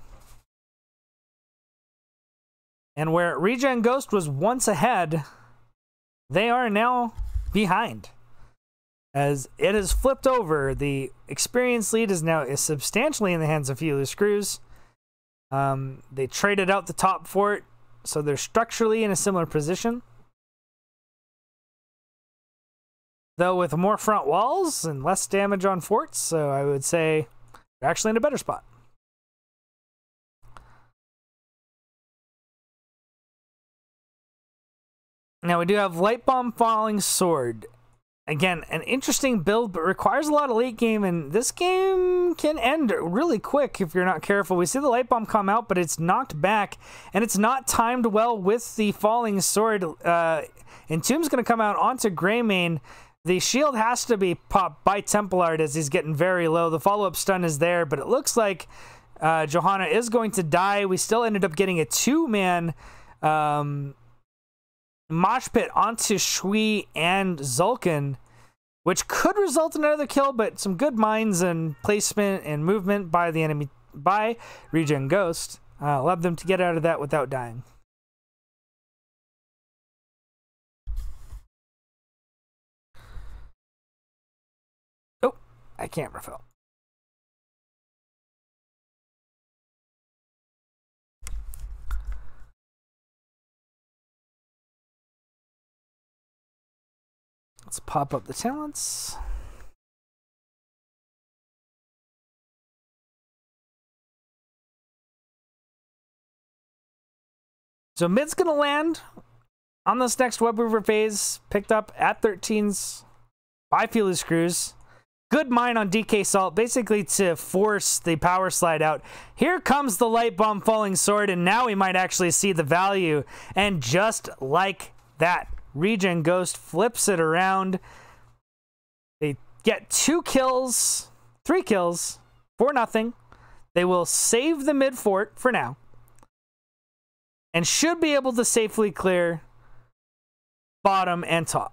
And where Regen Ghost was once ahead, they are now behind. As it has flipped over, the experience lead is now is substantially in the hands of Few Loose Screws. Um, they traded out the top fort, so they're structurally in a similar position. Though with more front walls and less damage on forts, so I would say they're actually in a better spot. Now we do have Light Bomb Falling Sword. Again, an interesting build, but requires a lot of late game, and this game can end really quick if you're not careful. We see the Light Bomb come out, but it's knocked back, and it's not timed well with the Falling Sword. Uh, Tomb's going to come out onto Greymane. The shield has to be popped by Templar as he's getting very low. The follow-up stun is there, but it looks like uh, Johanna is going to die. We still ended up getting a two-man... Um, mosh pit onto Shui and Zulkin, which could result in another kill, but some good minds and placement and movement by the enemy by Regen Ghost uh, allowed them to get out of that without dying. Oh, I camera fell. Let's pop up the talents. So mid's gonna land on this next Web Weaver phase, picked up at 13s by Few Loose Screws. Good mine on DK Salt, basically to force the power slide out. Here comes the Light Bomb Falling Sword, and now we might actually see the value. And just like that, Regen Ghost flips it around. They get two kills, three kills for nothing. They will save the mid fort for now and should be able to safely clear bottom and top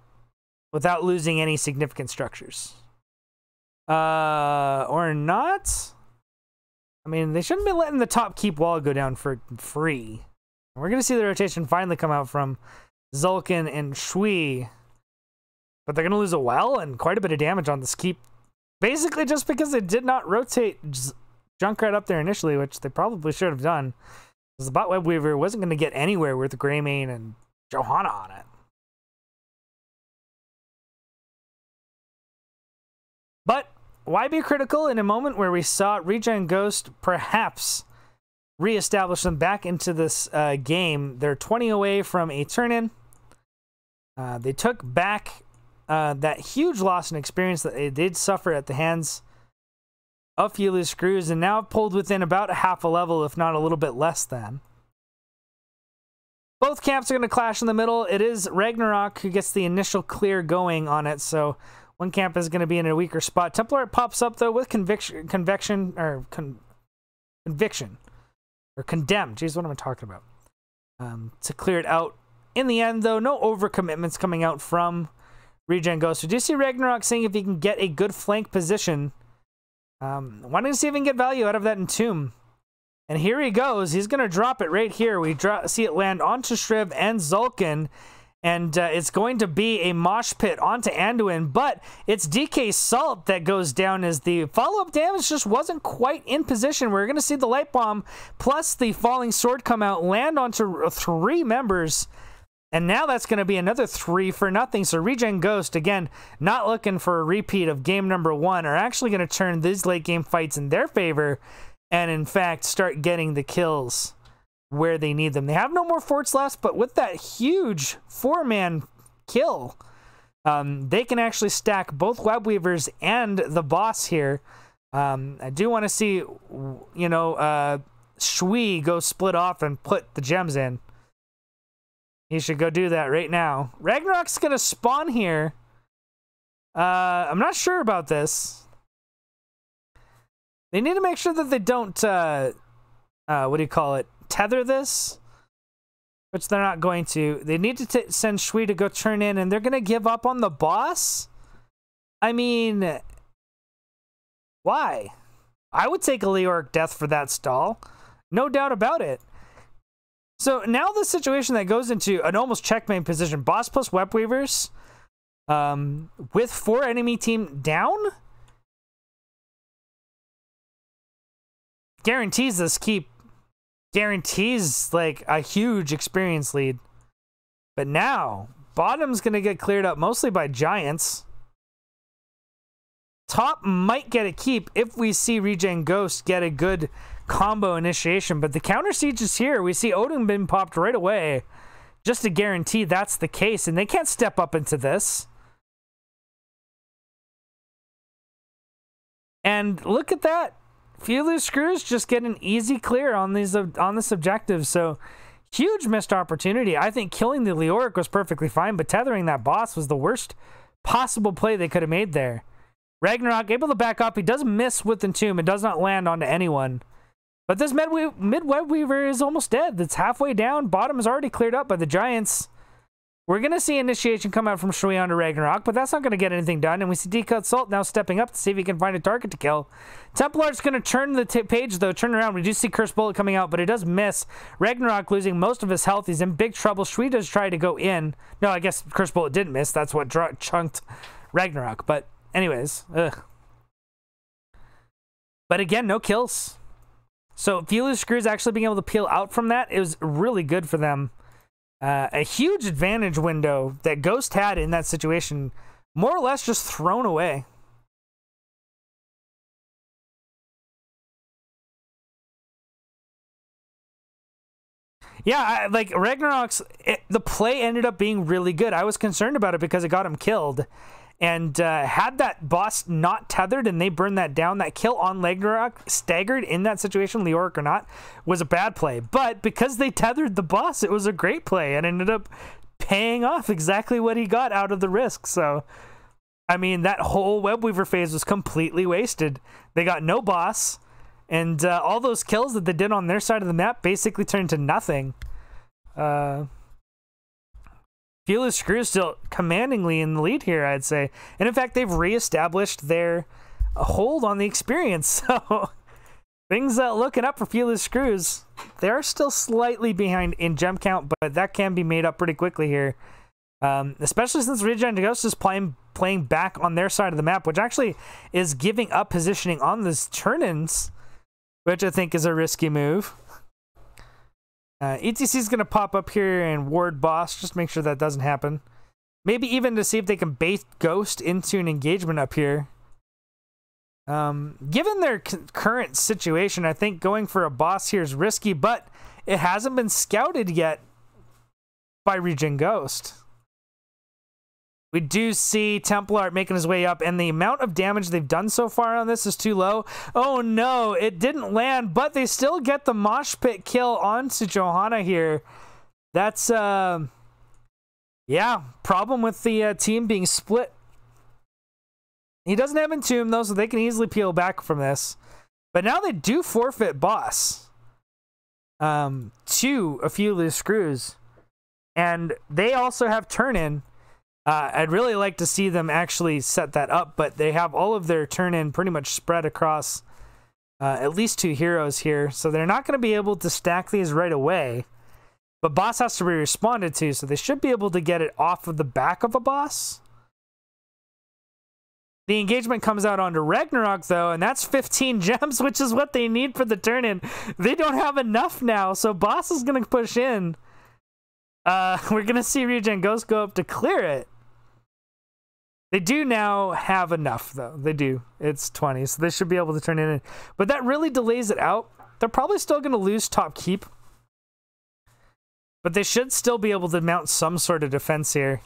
without losing any significant structures. Uh, or not. I mean, they shouldn't be letting the top keep wall go down for free. We're going to see the rotation finally come out from Zulkin and Shui. But they're going to lose a well and quite a bit of damage on this keep. Basically just because they did not rotate Junkrat up there initially, which they probably should have done. Because the bot web weaver wasn't going to get anywhere with Greymane and Johanna on it. But why be critical in a moment where we saw Regen Ghost perhaps reestablish them back into this uh, game? They're 20 away from a turn in. Uh, they took back uh, that huge loss in experience that they did suffer at the hands of Few Loose Screws and now pulled within about half a level, if not a little bit less than. Both camps are going to clash in the middle. It is Ragnarok who gets the initial clear going on it, so one camp is going to be in a weaker spot. Templar pops up though with conviction, conviction or con, conviction or condemned. Jeez, what am I talking about? Um, to clear it out in the end, though, no overcommitments coming out from Regen Ghost. We do see Ragnarok saying if he can get a good flank position, um, wanting to see if he can get value out of that Entomb. And here he goes. He's going to drop it right here. We see it land onto Shriv and Zulkin. And uh, it's going to be a mosh pit onto Anduin, but it's DK Salt that goes down as the follow-up damage just wasn't quite in position. We're going to see the Light Bomb plus the Falling Sword come out, land onto three members and now that's going to be another three for nothing. So Regen Ghost, again, not looking for a repeat of game number one, are actually going to turn these late game fights in their favor and, in fact, start getting the kills where they need them. They have no more forts left, but with that huge four man kill, um, they can actually stack both Web Weavers and the boss here. Um, I do want to see, you know, uh, Shui go split off and put the gems in. He should go do that right now. Ragnarok's gonna spawn here. Uh, I'm not sure about this. They need to make sure that they don't, uh, uh, what do you call it? Tether this? Which they're not going to. They need to send Shui to go turn in, and they're gonna give up on the boss? I mean, why? I would take a Leoric death for that stall. No doubt about it. So now the situation that goes into an almost checkmate position, boss plus web weavers, um, with four enemy team down, guarantees this keep, guarantees like a huge experience lead. But now bottom's gonna get cleared up mostly by giants. Top might get a keep if we see Regen Ghost get a good combo initiation, but the counter siege is here. We see Odin being popped right away. just to guarantee that's the case, and they can't step up into this. And look at that. Few loose screws just get an easy clear on these on this objective. So huge missed opportunity. I think killing the Leoric was perfectly fine, but tethering that boss was the worst possible play they could have made there. Ragnarok able to back up. He does miss with Entomb. It does not land onto anyone. But this mid, mid web weaver is almost dead. It's halfway down. Bottom is already cleared up by the giants. We're going to see initiation come out from Shui onto Ragnarok, but that's not going to get anything done. And we see DK Salt now stepping up to see if he can find a target to kill. Templar's going to turn the page, though, turn around. We do see Curse Bullet coming out, but it does miss. Ragnarok losing most of his health. He's in big trouble. Shui does try to go in. No, I guess Curse Bullet didn't miss. That's what chunked Ragnarok. But anyways, ugh. But again, no kills. So Few Loose Screws actually being able to peel out from that is really good for them. Uh, a huge advantage window that Ghost had in that situation, more or less just thrown away. Yeah, I, like Ragnarok's, it, the play ended up being really good. I was concerned about it because it got him killed. And uh, had that boss not tethered and they burned that down, that kill on Ragnarok, staggered in that situation, Leoric or not, was a bad play. But because they tethered the boss, it was a great play and ended up paying off exactly what he got out of the risk. So, I mean, that whole Webweaver phase was completely wasted. They got no boss, and uh, all those kills that they did on their side of the map basically turned to nothing. Uh, Few Loose Screw still commandingly in the lead here, I'd say. And in fact, they've reestablished their hold on the experience. So things uh, looking up for Few Loose Screws. They're still slightly behind in gem count, but that can be made up pretty quickly here. Um, especially since Regen Ghost is playing playing back on their side of the map, which actually is giving up positioning on this turn-ins, which I think is a risky move. Uh, ETC is going to pop up here and ward boss. Just make sure that doesn't happen. Maybe even to see if they can bait Ghost into an engagement up here. Um, given their current situation, I think going for a boss here is risky, but it hasn't been scouted yet by Regen Ghost. We do see Templar making his way up, and the amount of damage they've done so far on this is too low. Oh no, it didn't land, but they still get the mosh pit kill onto Johanna here. That's, uh, yeah, problem with the uh, team being split. He doesn't have Entomb, though, so they can easily peel back from this. But now they do forfeit Boss um, to a few loose screws. And they also have turn-in. Uh, I'd really like to see them actually set that up, but they have all of their turn in pretty much spread across uh, at least two heroes here, so they're not going to be able to stack these right away. But boss has to be responded to, so they should be able to get it off of the back of a boss. The engagement comes out onto Ragnarok, though, and that's 15 gems, which is what they need for the turn in. They don't have enough now, so boss is going to push in. Uh, we're going to see Regen Ghost go up to clear it. They do now have enough, though. They do. It's 20, so they should be able to turn it in. But that really delays it out. They're probably still going to lose top keep. But they should still be able to mount some sort of defense here.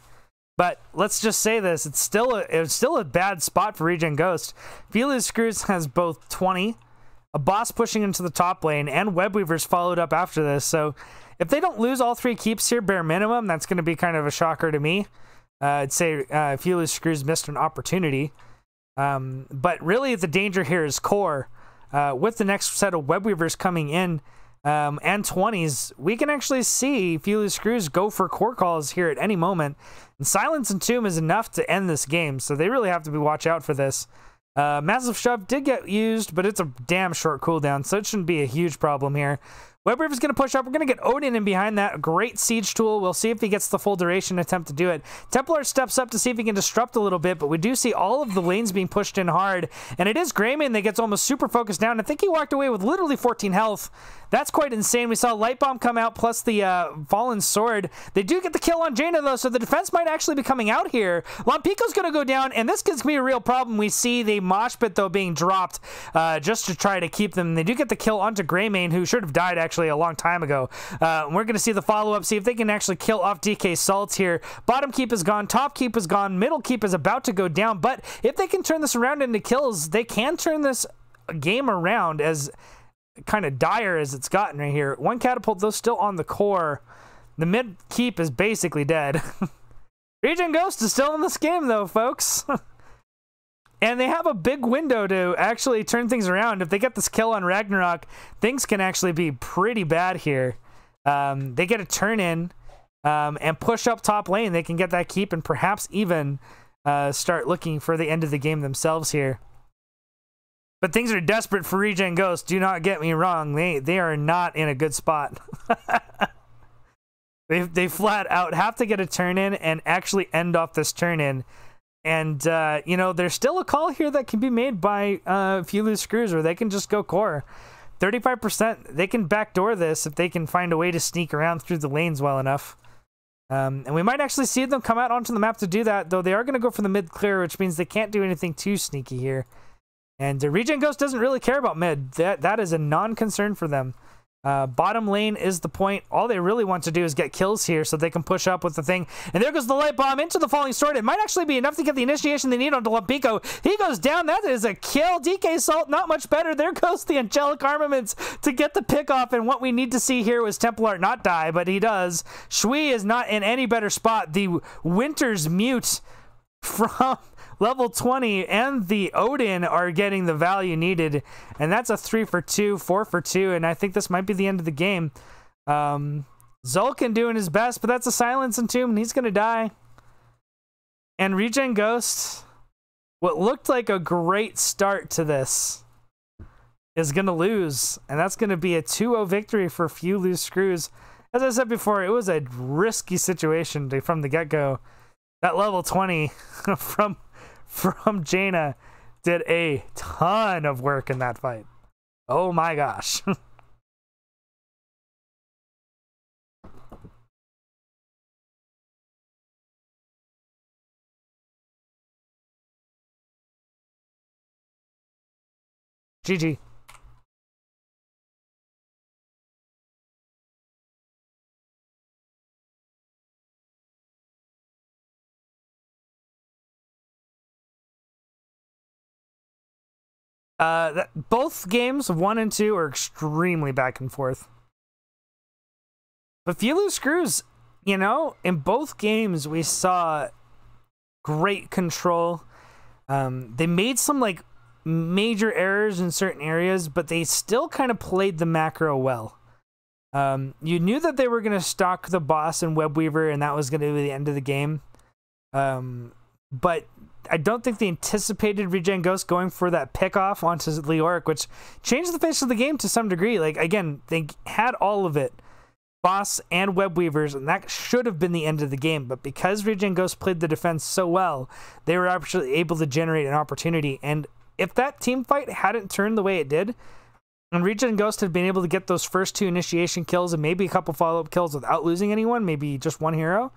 But let's just say this: it's still a it's still a bad spot for Regen Ghost. Few Loose Screws has both 20, a boss pushing into the top lane, and Webweavers followed up after this. So if they don't lose all three keeps here, bare minimum, that's going to be kind of a shocker to me. Uh, I'd say uh, Few Loose Screws missed an opportunity. Um, but really, the danger here is core. Uh, with the next set of web weavers coming in um, and 20s, we can actually see Few Loose Screws go for core calls here at any moment. And Silence and Tomb is enough to end this game, so they really have to be watch out for this. Uh, Massive Shove did get used, but it's a damn short cooldown, so it shouldn't be a huge problem here. Webweaver is going to push up. We're going to get Odin in behind that. Great siege tool. We'll see if he gets the full duration attempt to do it. Templar steps up to see if he can disrupt a little bit, but we do see all of the lanes being pushed in hard. And it is Greymane that gets almost super focused down. I think he walked away with literally 14 health. That's quite insane. We saw Light Bomb come out plus the uh, Falling Sword. They do get the kill on Jaina, though, so the defense might actually be coming out here. Lompico's going to go down, and this gives me a real problem. We see the Mosh Pit, though, being dropped uh, just to try to keep them. They do get the kill onto Greymane, who should have died, actually actually a long time ago. Uh, we're going to see the follow up, see if they can actually kill off DK Salt here. Bottom keep is gone, top keep is gone, middle keep is about to go down. But if they can turn this around into kills, they can turn this game around as kind of dire as it's gotten right here. One catapult, though, still on the core. The mid keep is basically dead. Regen Ghost is still in this game, though, folks. and they have a big window to actually turn things around. If they get this kill on Ragnarok, things can actually be pretty bad here. Um, they get a turn in um, and push up top lane. They can get that keep and perhaps even uh, start looking for the end of the game themselves here. But things are desperate for Regen Ghost. Do not get me wrong. They they are not in a good spot. they they flat out have to get a turn in and actually end off this turn in. And uh, you know, there's still a call here that can be made by uh, if you lose screws, or they can just go core. 35%, they can backdoor this if they can find a way to sneak around through the lanes well enough. Um, and we might actually see them come out onto the map to do that, though they are going to go for the mid clear, which means they can't do anything too sneaky here. And the Regen Ghost doesn't really care about mid. That that is a non-concern for them. Uh, bottom lane is the point. All they really want to do is get kills here so they can push up with the thing. And there goes the light bomb into the falling sword. It might actually be enough to get the initiation they need onto Lompico. He goes down. That is a kill. DK Salt, not much better. There goes the Angelic Armaments to get the pick off. And what we need to see here was Templar not die, but he does. Shui is not in any better spot. The Winter's Mute from level 20 and the Odin are getting the value needed. And that's a three for two, four for two. And I think this might be the end of the game. Um, Zulkin doing his best, but that's a silence tomb, and he's going to die. And Regen Ghost, what looked like a great start to this, is going to lose. And that's going to be a 2 0 victory for few loose screws. As I said before, it was a risky situation to, from the get go. That level 20 from from Jaina did a ton of work in that fight. Oh my gosh. GG. Uh, that, both games, one and two, are extremely back and forth. But if you lose screws, you know, in both games we saw great control. Um, they made some like major errors in certain areas, but they still kind of played the macro well. Um, you knew that they were going to stock the boss and Webweaver, and that was going to be the end of the game. Um, but I don't think they anticipated Regen Ghost going for that pick off onto Leoric, which changed the face of the game to some degree. Like again, they had all of it. Boss and web weavers, and that should have been the end of the game. But because Regen Ghost played the defense so well, they were actually able to generate an opportunity. And if that team fight hadn't turned the way it did, and Regen Ghost had been able to get those first two initiation kills and maybe a couple follow up kills without losing anyone, maybe just one hero,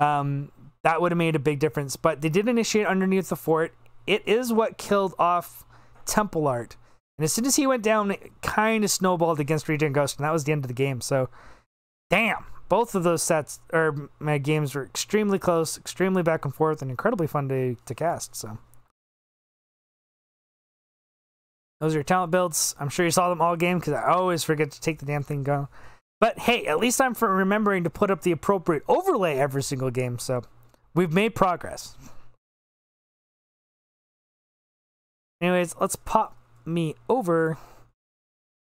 um, that would have made a big difference. But they did initiate underneath the fort. It is what killed off Templar. And as soon as he went down, it kind of snowballed against Regen Ghost, and that was the end of the game. So, damn. Both of those sets or my games were extremely close, extremely back and forth, and incredibly fun to, to cast. So, those are your talent builds. I'm sure you saw them all game because I always forget to take the damn thing go. But hey, at least I'm for remembering to put up the appropriate overlay every single game. So We've made progress. Anyways, let's pop me over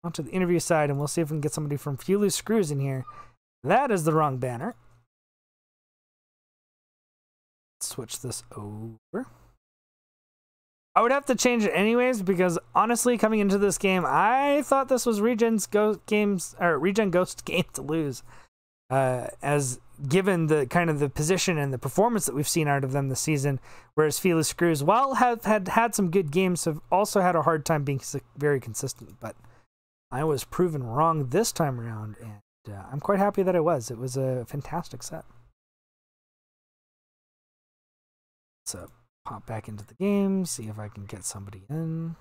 onto the interview side and we'll see if we can get somebody from Few Loose Screws in here. That is the wrong banner. Switch this over. I would have to change it anyways because honestly, coming into this game, I thought this was Regen's Ghost games or Regen Ghost game to lose. Uh, as given the kind of the position and the performance that we've seen out of them this season. Whereas Few Loose Screws, while have had had some good games, have also had a hard time being very consistent. But I was proven wrong this time around, and uh, I'm quite happy that I was. It was a fantastic set. So pop back into the game, see if I can get somebody in.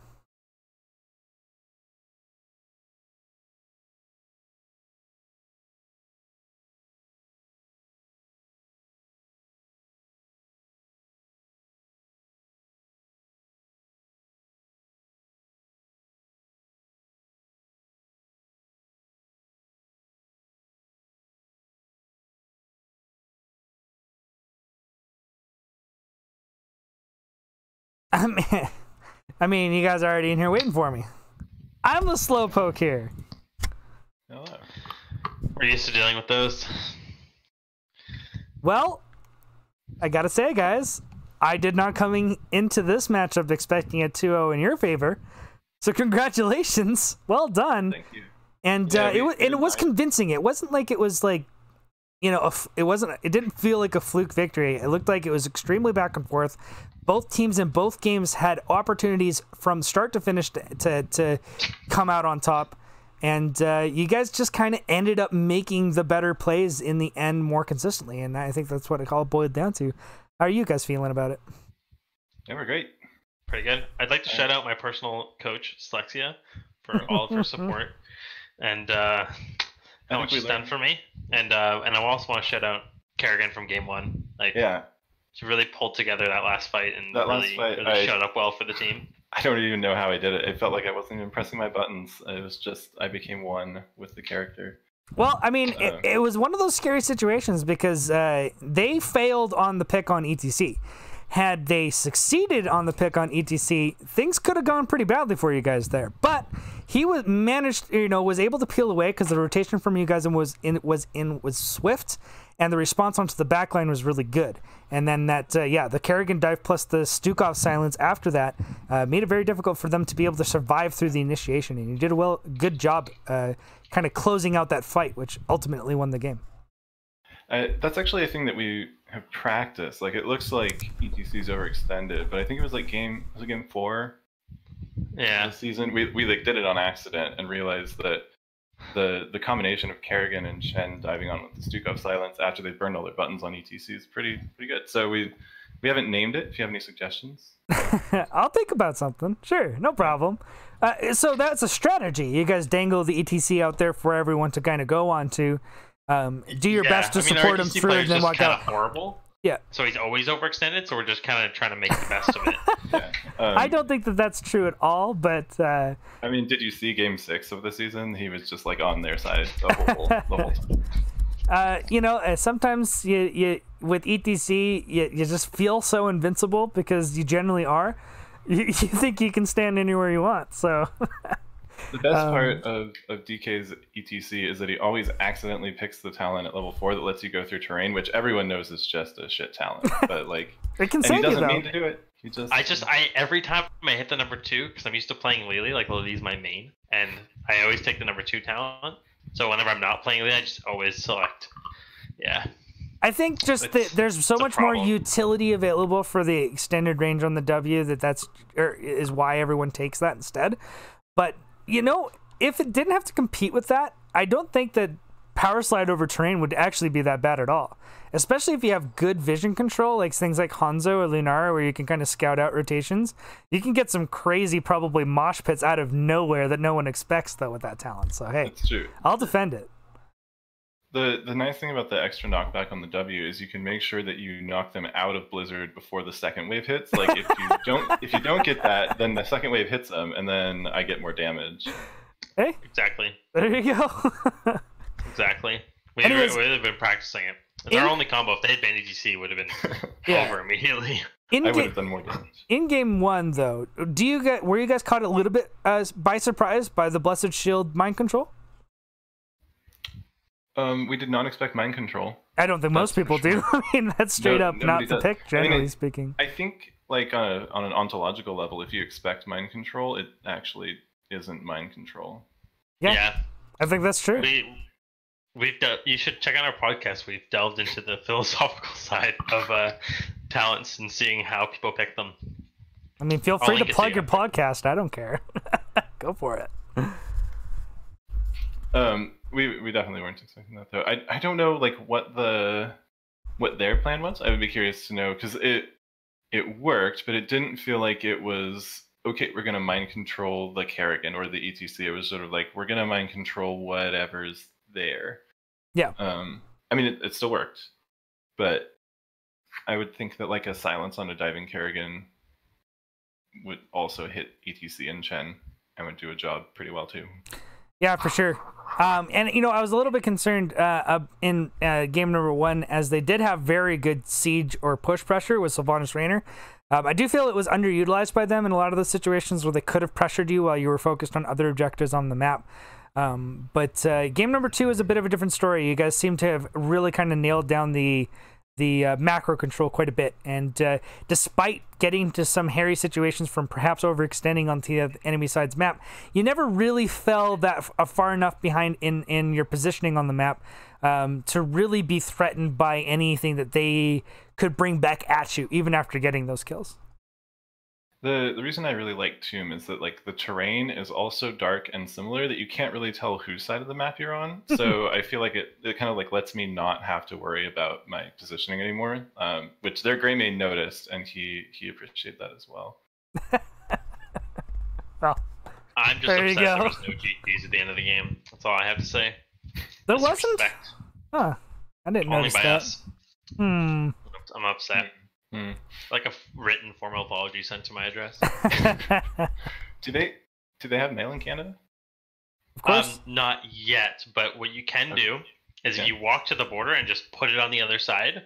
I mean, I mean, you guys are already in here waiting for me. I'm the slowpoke here. Hello. We're used to dealing with those. Well, I gotta say, guys, I did not coming into this matchup expecting a 2-0 in your favor. So congratulations, well done. Thank you. And Yeah, uh, it was and it was nice. convincing. It wasn't like it was like, you know, a f- it wasn't. It didn't feel like a fluke victory. It looked like it was extremely back and forth. Both teams in both games had opportunities from start to finish to to, to come out on top, and uh, you guys just kind of ended up making the better plays in the end more consistently. And I think that's what it all boiled down to. How are you guys feeling about it? Yeah, we're great. Pretty good. I'd like to shout out my personal coach, Slexia, for all of her support and uh, how much we she's done for me. And uh, and I also want to shout out Kerrigan from game one. Like, Yeah, she really pulled together that last fight and That last really, fight, really I- showed up well for the team. I don't even know how I did it. It felt like I wasn't even pressing my buttons. It was just I became one with the character. Well, I mean, it, Uh. it was one of those scary situations because uh, they failed on the pick on ETC. Had they succeeded on the pick on ETC, things could have gone pretty badly for you guys there. But he was managed, you know, was able to peel away because the rotation from you guys was in was in was swift, and the response onto the backline was really good. And then that, uh, yeah, the Kerrigan dive plus the Stukov silence after that uh, made it very difficult for them to be able to survive through the initiation. And you did a well, good job, uh, kind of closing out that fight, which ultimately won the game. Uh, that's actually a thing that we have practiced. Like it looks like ETC's overextended, but I think it was like game was it game four Yeah. this season. We we like did it on accident and realized that the the combination of Kerrigan and Chen diving on with the Stukov silence after they burned all their buttons on ETC is pretty pretty good. So we we haven't named it. If you have any suggestions, I'll think about something. Sure, no problem. Uh, so that's a strategy. You guys dangle the ETC out there for everyone to kind of go on to. Um, do your Yeah, best to I mean, support him through player's and then walk out. horrible. Yeah. So he's always overextended. So we're just kind of trying to make the best of it. yeah. Um, I don't think that that's true at all, but uh, I mean, did you see Game Six of the season? He was just like on their side the whole the whole time. uh, you know, uh, sometimes you, you with ETC you, you just feel so invincible because you generally are. You, you think you can stand anywhere you want. So The best Um, part of, of DK's ETC is that he always accidentally picks the talent at level four that lets you go through terrain, which everyone knows is just a shit talent. But like, it can and save he you doesn't though. mean to do it. He just I just I every time I hit the number two because I'm used to playing Li Li. Like Li Li's my main, and I always take the number two talent. So whenever I'm not playing Li Li, I just always select. Yeah. I think just that there's so it's a much more utility available for the extended range on the W that that's er, is why everyone takes that instead. But you know, if it didn't have to compete with that, I don't think that power slide over terrain would actually be that bad at all. Especially if you have good vision control, like things like Hanzo or Lunara, where you can kind of scout out rotations. You can get some crazy, probably mosh pits out of nowhere that no one expects, though, with that talent. So hey. I'll defend it. The the nice thing about the extra knockback on the W is you can make sure that you knock them out of Blizzard before the second wave hits. Like if you don't if you don't get that, then the second wave hits them, and then I get more damage. Hey, Exactly. there you go. Exactly. We Anyways- would have been practicing it. It's In- our only combo. If they had banned ETC, would have been Yeah. over immediately. In I would have done more damage. in game one though do you get were you guys caught a little bit uh, by surprise by the blessed shield mind control Um, we did not expect mind control. i don't think most That's for people do i mean that's straight No- up not nobody the does. pick I mean, generally speaking I think, like on, a, on an ontological level, if you expect mind control, it actually isn't mind control. Yeah. yeah. i think that's true We we've de- you should check out our podcast. We've delved into the philosophical side of uh, talents and seeing how people pick them. i mean feel I'll free to link to plug your podcast i don't care go for it Um, we we definitely weren't expecting that though. I I don't know like what the what their plan was. I would be curious to know because it it worked, but it didn't feel like it was okay. We're gonna mind control the Kerrigan or the ETC. It was sort of like we're gonna mind control whatever's there. Yeah. Um, I mean it, it still worked, but I would think that like a silence on a diving Kerrigan would also hit ETC and Chen and would do a job pretty well too. Yeah, for sure. Um, and you know, I was a little bit concerned uh, in uh, game number one as they did have very good siege or push pressure with Sylvanas Raynor. Um, I do feel it was underutilized by them in a lot of those situations where they could have pressured you while you were focused on other objectives on the map. Um, but uh, game number two is a bit of a different story. You guys seem to have really kind of nailed down the the uh, macro control quite a bit. And uh, despite getting to some hairy situations from perhaps overextending onto the enemy side's map, you never really fell that uh, far enough behind in, in your positioning on the map um, to really be threatened by anything that they could bring back at you, even after getting those kills. The the reason I really like Tomb is that like the terrain is also dark and similar that you can't really tell whose side of the map you're on. So I feel like it, it kind of like lets me not have to worry about my positioning anymore. Um, which their Greymane noticed and he he appreciated that as well. Well, I'm just There you upset there go. was no GGs at the end of the game. That's all I have to say. there wasn't. Disrespect. Huh. I didn't Only notice by that. us. Hmm. I'm upset. Hmm. Like a written formal apology sent to my address. Do they do they have mail in Canada? of course. Um, not yet, but what you can do is Okay. if you walk to the border and just put it on the other side,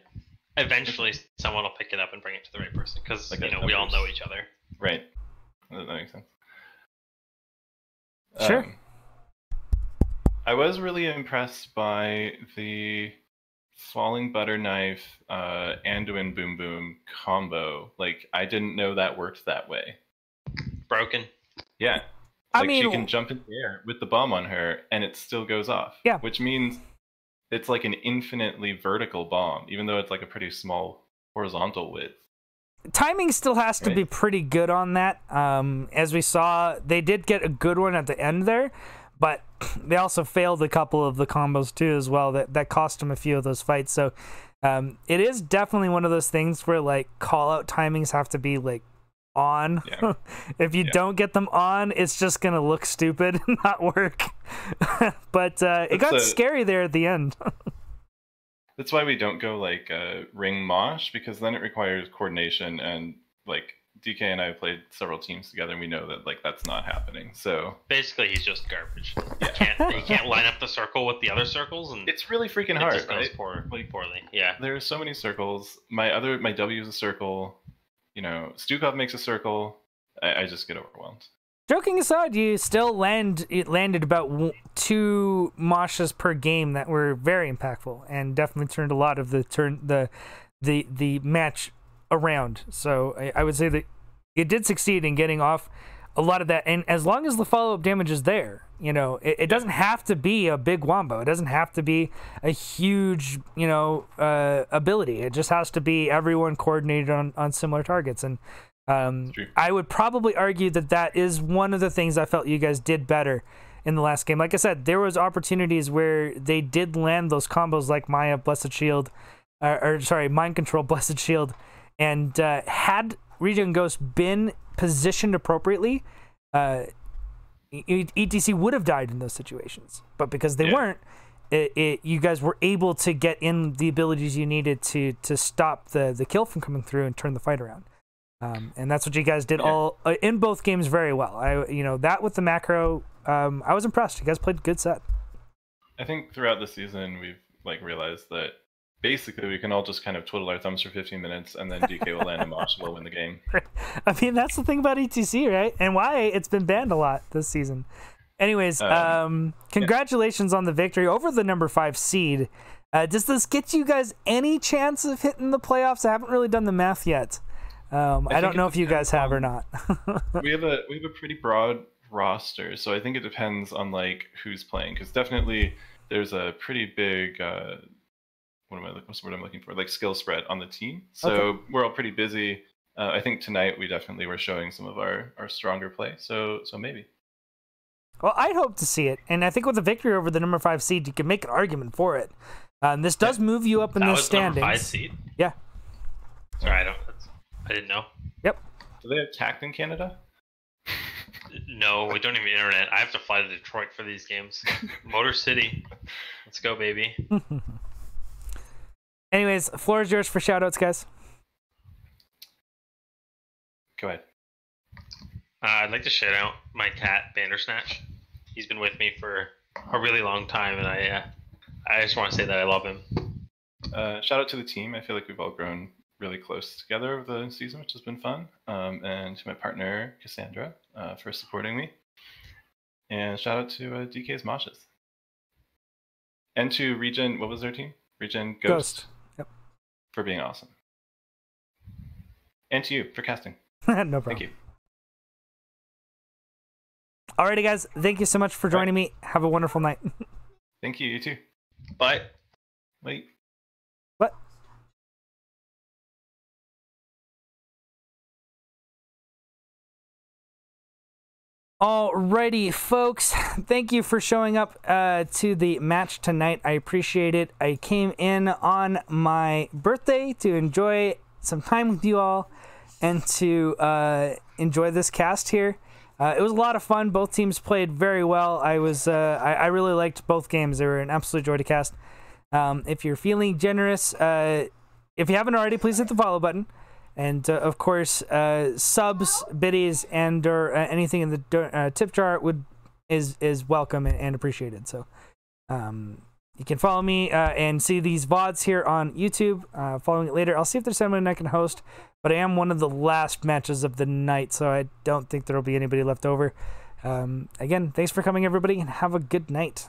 eventually someone will pick it up and bring it to the right person because Like you a know we all know each other. Right. That, that makes sense. Sure. Um, I was really impressed by the falling butter knife uh, Anduin boom boom combo. Like I didn't know that worked that way. Broken. Yeah. I Like she can jump in the air with the bomb on her and it still goes off. Yeah. Which means it's like an infinitely vertical bomb, even though it's like a pretty small horizontal width. timing still has to be pretty good on that. Um, as we saw, they did get a good one at the end there, but they also failed a couple of the combos too as well. That that cost them a few of those fights. So um, it is definitely one of those things where like call out timings have to be like on. Yeah. if you Yeah. don't get them on, it's just gonna look stupid and not work. but uh, it That's got a- scary there at the end. That's why we don't go like uh, ring mosh because then it requires coordination and like DK and I have played several teams together and we know that like that's not happening. So Basically, he's just garbage. He can't he can't line up the circle with the other circles, and it's really freaking it hard, just goes right? poor, Like- poorly. Yeah. There are so many circles. My other my W is a circle. You know, Stukov makes a circle. I, I just get overwhelmed. Joking aside, you still land it landed about two moshes per game that were very impactful and definitely turned a lot of the turn the the the match around. So I, I would say that it did succeed in getting off a lot of that. And as long as the follow up damage is there, you know, it, it doesn't have to be a big wombo. It doesn't have to be a huge, you know, uh, ability. It just has to be everyone coordinated on on similar targets and. Um, I would probably argue that that is one of the things I felt you guys did better in the last game. Like I said, there was opportunities where they did land those combos like Maya Blessed Shield, or, or sorry, Mind Control Blessed Shield, and uh, had Regen Ghost been positioned appropriately, uh, ETC would have died in those situations. But because they Yeah. weren't, it, it, you guys were able to get in the abilities you needed to to stop the the kill from coming through and turn the fight around. Um, and that's what you guys did Yeah. all uh, in both games very well. I you know that with the macro, um, I was impressed. You guys played a good set. I think throughout the season we've like realized that basically we can all just kind of twiddle our thumbs for 15 minutes and then DK will land a mosh and we'll win the game. I mean, that's the thing about ETC, right? And why it's been banned a lot this season. Anyways, um, Um, congratulations on the victory over the number five seed. Uh, does this get you guys any chance of hitting the playoffs? I haven't really done the math yet. Um, I, I don't know if you guys have or not. we have a we have a pretty broad roster, so I think it depends on like who's playing. Because definitely there's a pretty big uh, what am I what's the word I'm looking for? Like skill spread on the team. So Okay. we're all pretty busy. Uh, I think tonight we definitely were showing some of our our stronger play. So so maybe. well, I'd hope to see it, and I think with the victory over the number five seed, you can make an argument for it. Um, this does move you up in that the was number standings. five seed. Yeah. Sorry, I don't. That's, I didn't know. Yep. Do they have tact in Canada? No, we don't even internet. I have to fly to Detroit for these games. Motor City. Let's go, baby. Anyways, floor is yours for shoutouts, guys. Go ahead. Uh, I'd like to shout out my cat Bandersnatch. He's been with me for a really long time, and I uh, I just want to say that I love him. Uh, shout out to the team. I feel like we've all grown really close together over the season, which has been fun. Um, and to my partner Cassandra uh, for supporting me. And shout out to uh, DK's Moshes. And to Regen, what was their team? Regen Ghost, Ghost. For being awesome. And to you for casting. no problem. Thank you. Alrighty, guys. Thank you so much for joining me. Have a wonderful night. Thank you. You too. Bye. Wait. Alrighty, folks. Thank you for showing up uh, to the match tonight. I appreciate it. I came in on my birthday to enjoy some time with you all and to uh, enjoy this cast here. Uh, it was a lot of fun. Both teams played very well. I was uh, I, I really liked both games. They were an absolute joy to cast. Um, if you're feeling generous, uh, if you haven't already, please hit the follow button. And uh, of course, uh, subs, biddies, and or uh, anything in the uh, tip jar would is is welcome and, appreciated. So, um, you can follow me uh, and see these vods here on YouTube. Uh, following it later, I'll see if there's someone I can host. But I am one of the last matches of the night, so I don't think there'll be anybody left over. Um, again, thanks for coming, everybody, and have a good night.